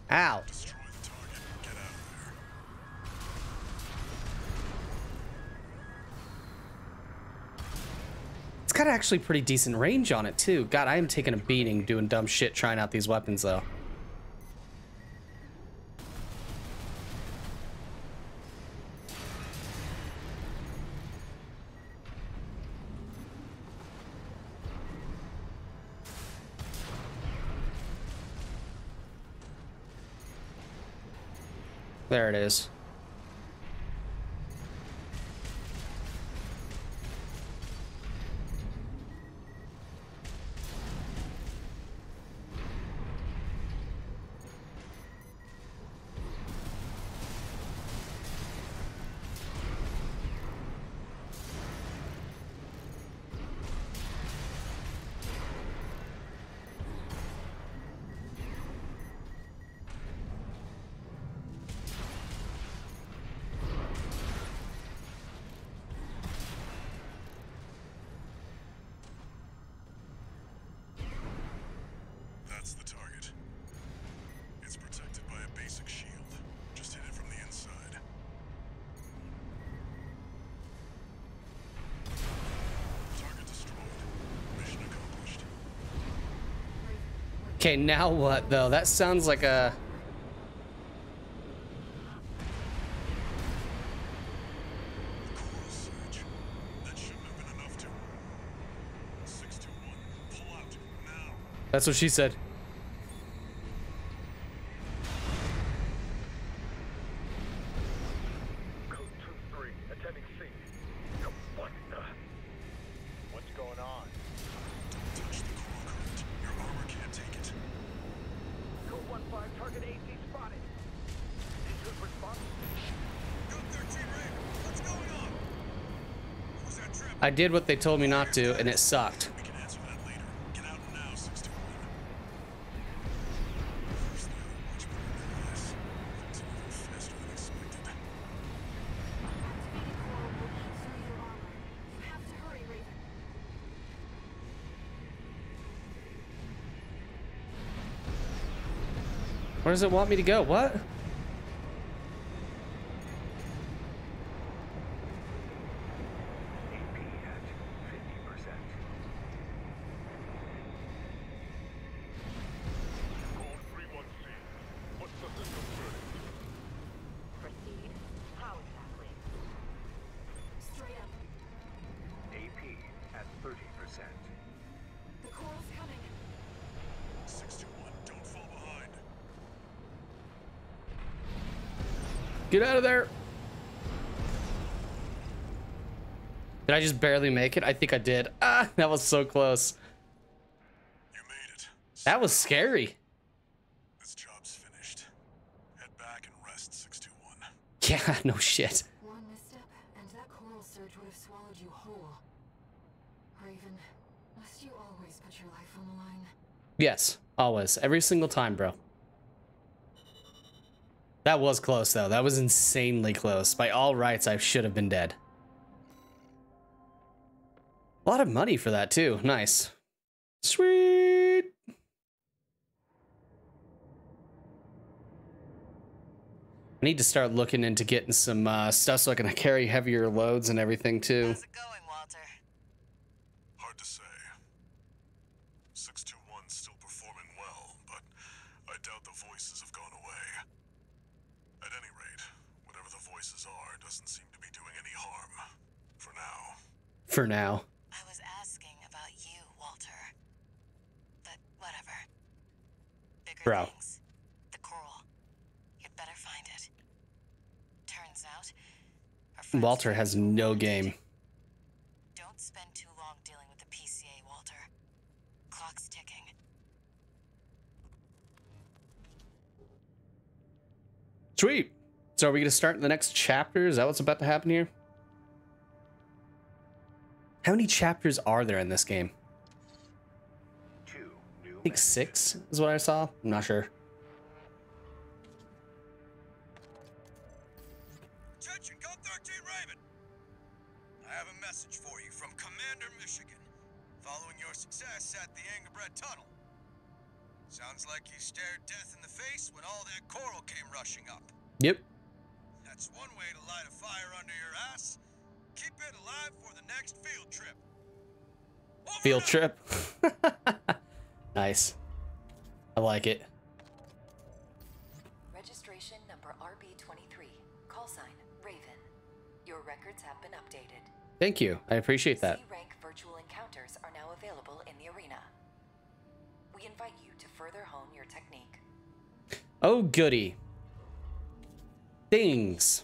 there. It's got actually pretty decent range on it, too. God, I am taking a beating doing dumb shit trying out these weapons, though. There it is. Okay, now what though? That sounds like a Coral surge. That shouldn't have been enough to. 621, pull out, now. That's what she said. I did what they told me not to, and it sucked. Where does it want me to go? now, Get out of there. Did I just barely make it? I think I did. Ah, that was so close. You made it. That was scary. This job's finished. Head back and rest, 621. Yeah, no shit. One misstep, and that coral surge would have swallowed you whole. Raven, must you always put your life on the line? Yes, always. Every single time, bro. That was close, though. That was insanely close. By all rights, I should have been dead. A lot of money for that, too. Nice. Sweet. I need to start looking into getting some uh, stuff so I can carry heavier loads and everything, too. How's it going, Walter? Hard to say. 621's still performing well, but I doubt the voices have gone away. At any rate, whatever the voices are doesn't seem to be doing any harm. For now. For now. I was asking about you, Walter. But whatever. Bigger Bro. things. The coral. You'd better find it. Turns out, Walter has no game. Don't spend too long dealing with the PCA, Walter. Clock's ticking. Sweet. So are we going to start the next chapter? Is that what's about to happen here? How many chapters are there in this game? I think six is what I saw. I'm not sure. Attention, Code 13 Raven! I have a message for you from Commander Michigan, following your success at the Engebret Tunnel. Sounds like you stared death in the face when all that coral came rushing up. Yep. That's one way to light a fire under your ass. Keep it alive for the next field trip. Over Field and trip. nice. I like it. Registration number RB23. Call sign Raven. Your records have been updated. Thank you. I appreciate that. C rank virtual encounters are now available in the arena. We invite you to further hone your technique. Oh, goody. Things.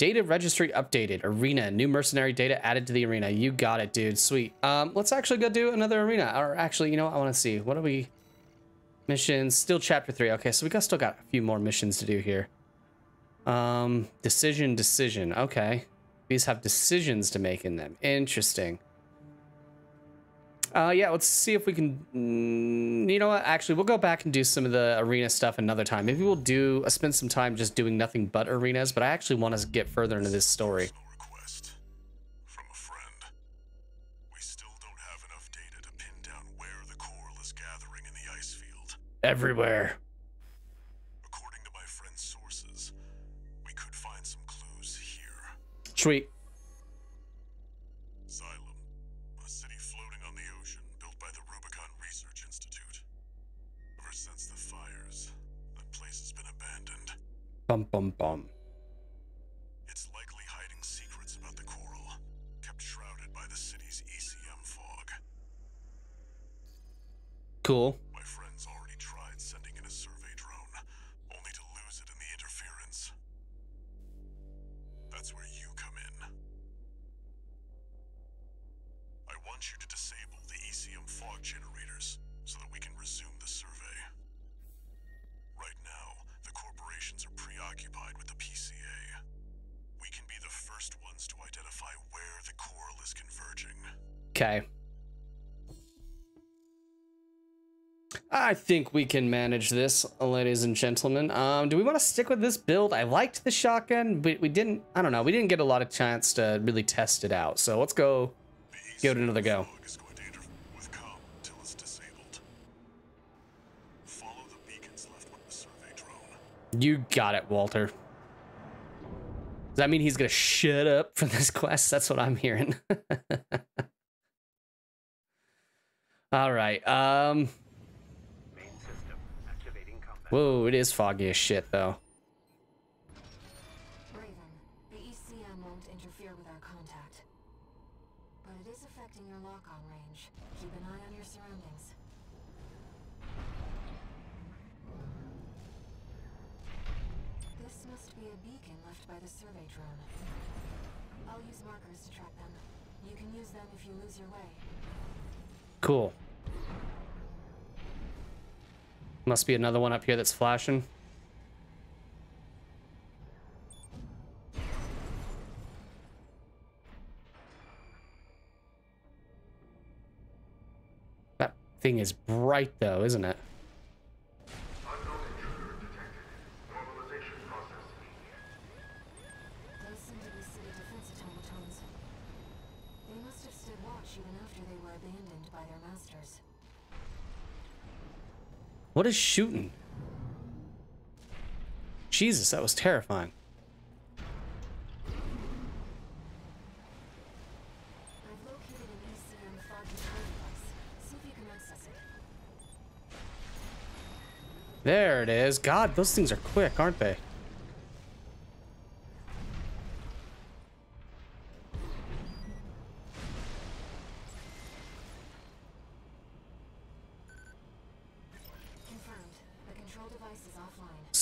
Data registry updated. Arena. New mercenary data added to the arena. You got it, dude. Sweet. Um, let's actually go do another arena. Or actually, you know what? I want to see. What are we? Missions. Still chapter three. Okay, so we got still got a few more missions to do here. Um, decision, decision. Okay. These have decisions to make in them. Interesting. Uh, yeah, let's see if we can. Mm, you know what? Actually, we'll go back and do some of the arena stuff another time. Maybe we'll do uh, spend some time just doing nothing but arenas. But I actually want to get further into this story. Personal request from a friend. We still don't have enough data to pin down where the coral is gathering in the ice field. Everywhere. According to my friend's sources, we could find some clues here. Sweet. Bum bum bum. It's likely hiding secrets about the coral, kept shrouded by the city's ECM fog. Cool. Okay. I think we can manage this, ladies and gentlemen. Um, do we want to stick with this build? I liked the shotgun, but we didn't, I don't know, we didn't get a lot of chance to really test it out. So let's go give it another go. Fog is going to interfere with comm until it's disabled. Follow the beacons left with the survey drone. You got it, Walter. Does that mean he's gonna shut up for this quest? That's what I'm hearing. All right. Um. Main system activating combat. Whoa, it is foggy as shit, though. Raven, the ECM won't interfere with our contact. But it is affecting your lock-on range. Keep an eye on your surroundings. This must be a beacon left by the survey drone. I'll use markers to track them. You can use them if you lose your way. Cool. Must be another one up here that's flashing. That thing is bright though, isn't it? What is shooting? Jesus, that was terrifying. There it is. God, those things are quick, aren't they?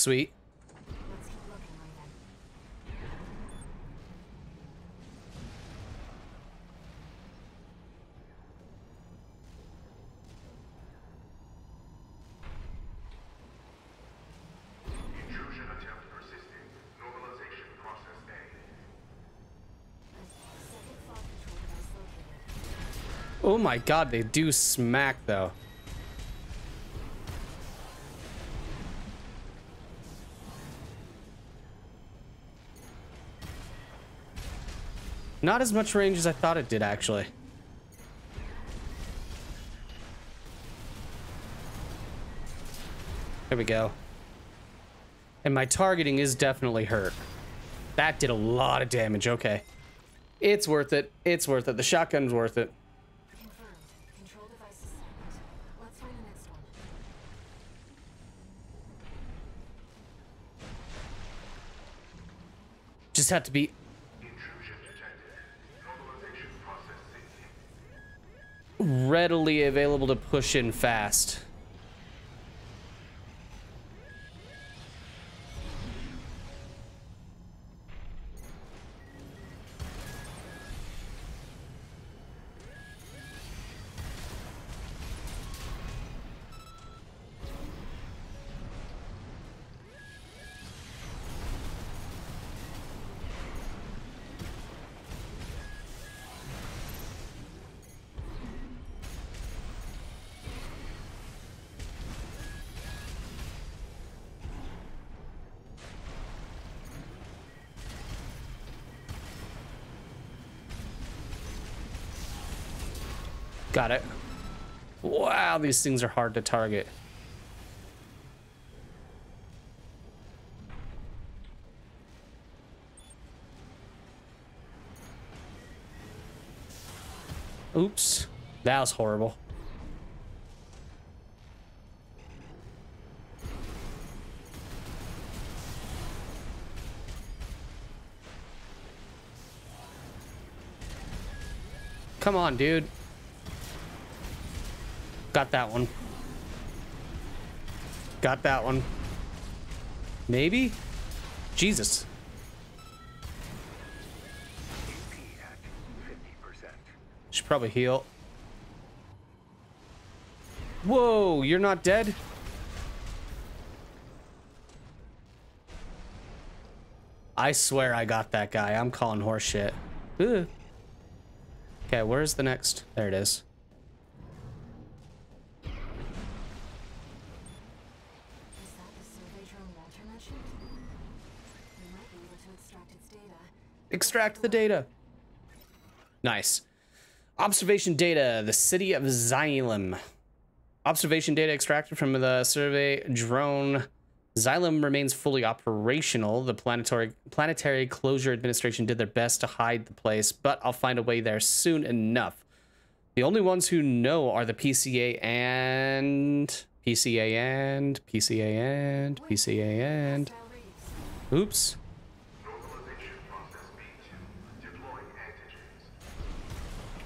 Located. Oh my god, they do smack though. Not as much range as I thought it did, actually. There we go. And my targeting is definitely hurt. That did a lot of damage, okay. It's worth it. It's worth it. The shotgun's worth it. Just have to be readily available to push in fast. Got it. Wow, these things are hard to target. Oops. That was horrible. Come on, dude. Got that one. Got that one. Maybe? Jesus. AP at 50%. Should probably heal. Whoa, you're not dead? I swear I got that guy. I'm calling horseshit. Okay, where's the next? There it. Is Extract the data. Nice. Observation data, the city of Xylem. Observation data extracted from the survey drone. Xylem remains fully operational. The planetary planetary closure administration did their best to hide the place, but I'll find a way there soon enough. The only ones who know are the PCA and PCA and PCA and PCA and oops.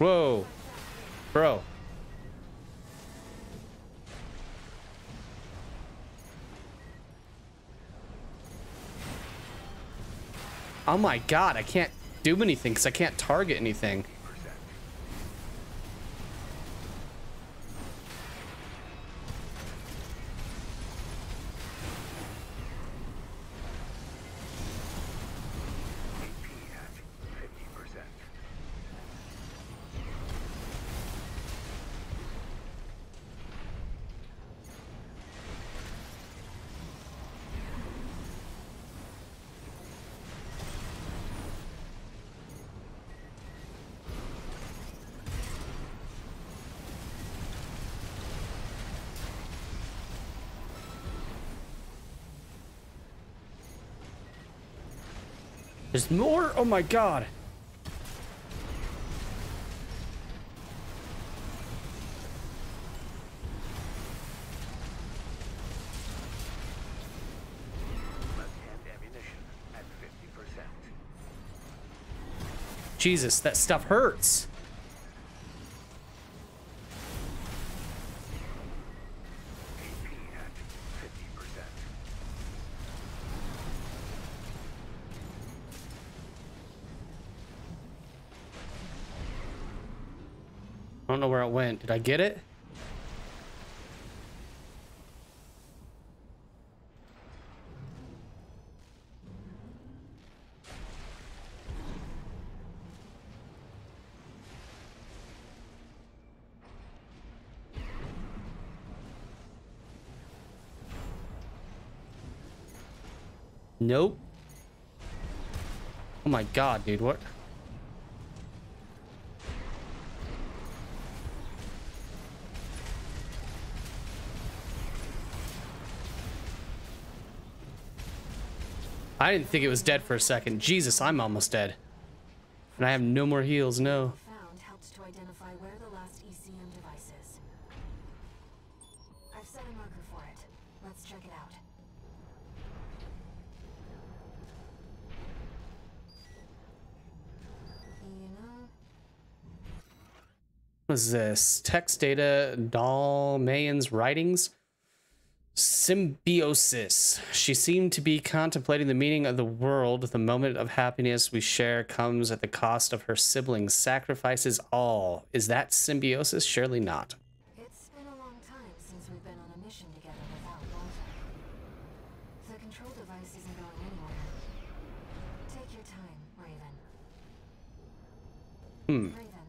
Whoa. Bro. Oh my god, I can't do anything because I can't target anything. There's more? Oh my god. Left-hand ammunition at 50%. Jesus, that stuff hurts. Did I get it? Nope. Oh my god, dude, what? I didn't think it was dead for a second. Jesus, I'm almost dead. And I have no more heals, no. Found to identify where the last ECM device is. I've set a marker for it. Let's check it out. You know, What is this? Text data, Dolmayan's writings? Symbiosis. She seemed to be contemplating the meaning of the world. The moment of happiness we share comes at the cost of her siblings. Sacrifices all. Is that symbiosis? Surely not. it's been a long time since we've been on a mission together without Walter. The control device isn't going anywhere. Take your time, Raven. Hmm. Raven,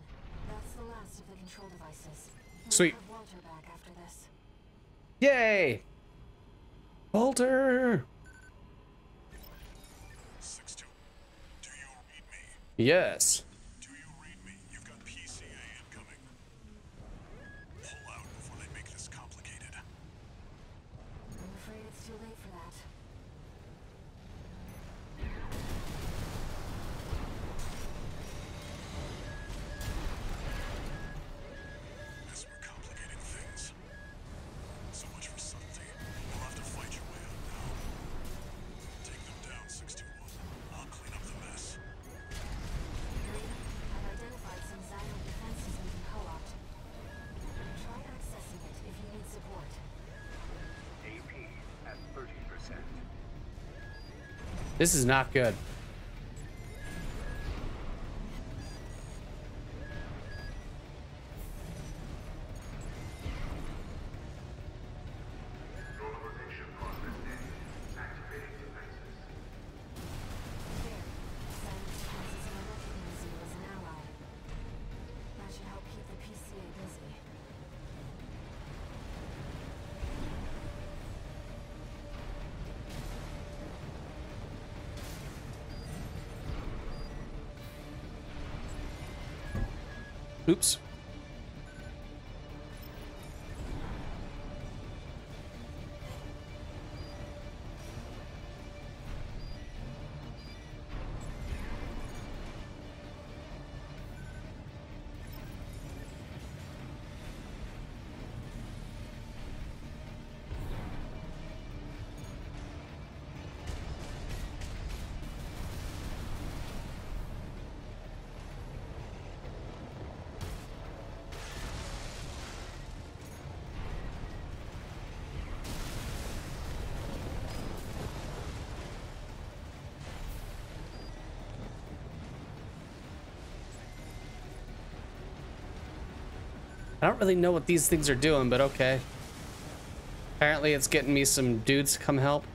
that's the last of the control devices. We'll Sweet. have Walter back after this. Yay! Walter! 6-2. Do you read me? Yes. This is not good. Oops. I don't really know what these things are doing, but okay. Apparently it's getting me some dudes to come help.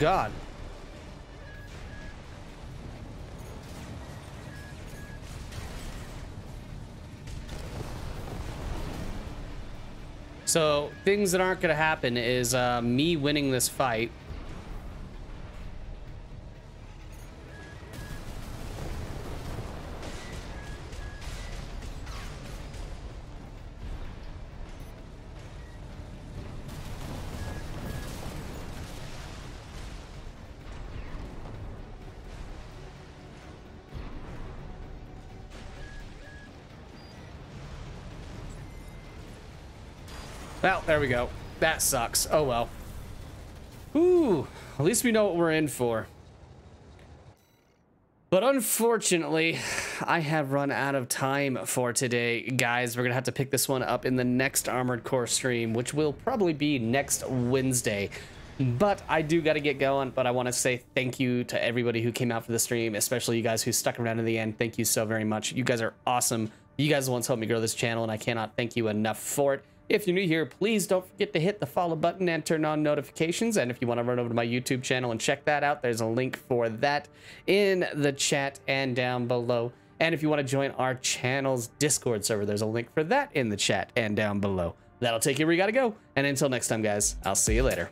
God. So things that aren't gonna happen is uh, me winning this fight. There we go. That sucks. Oh well. Ooh, at least we know what we're in for. But unfortunately, I have run out of time for today, guys. We're gonna have to pick this one up in the next Armored Core stream, which will probably be next Wednesday. But I do got to get going. But I want to say thank you to everybody who came out for the stream, especially you guys who stuck around to the end. Thank you so very much. You guys are awesome. You guys are the ones helped me grow this channel, and I cannot thank you enough for it. If you're new here, please don't forget to hit the follow button and turn on notifications. And if you want to run over to my YouTube channel and check that out, there's a link for that in the chat and down below. And if you want to join our channel's Discord server, there's a link for that in the chat and down below. That'll take you where you got to go. And until next time, guys, I'll see you later.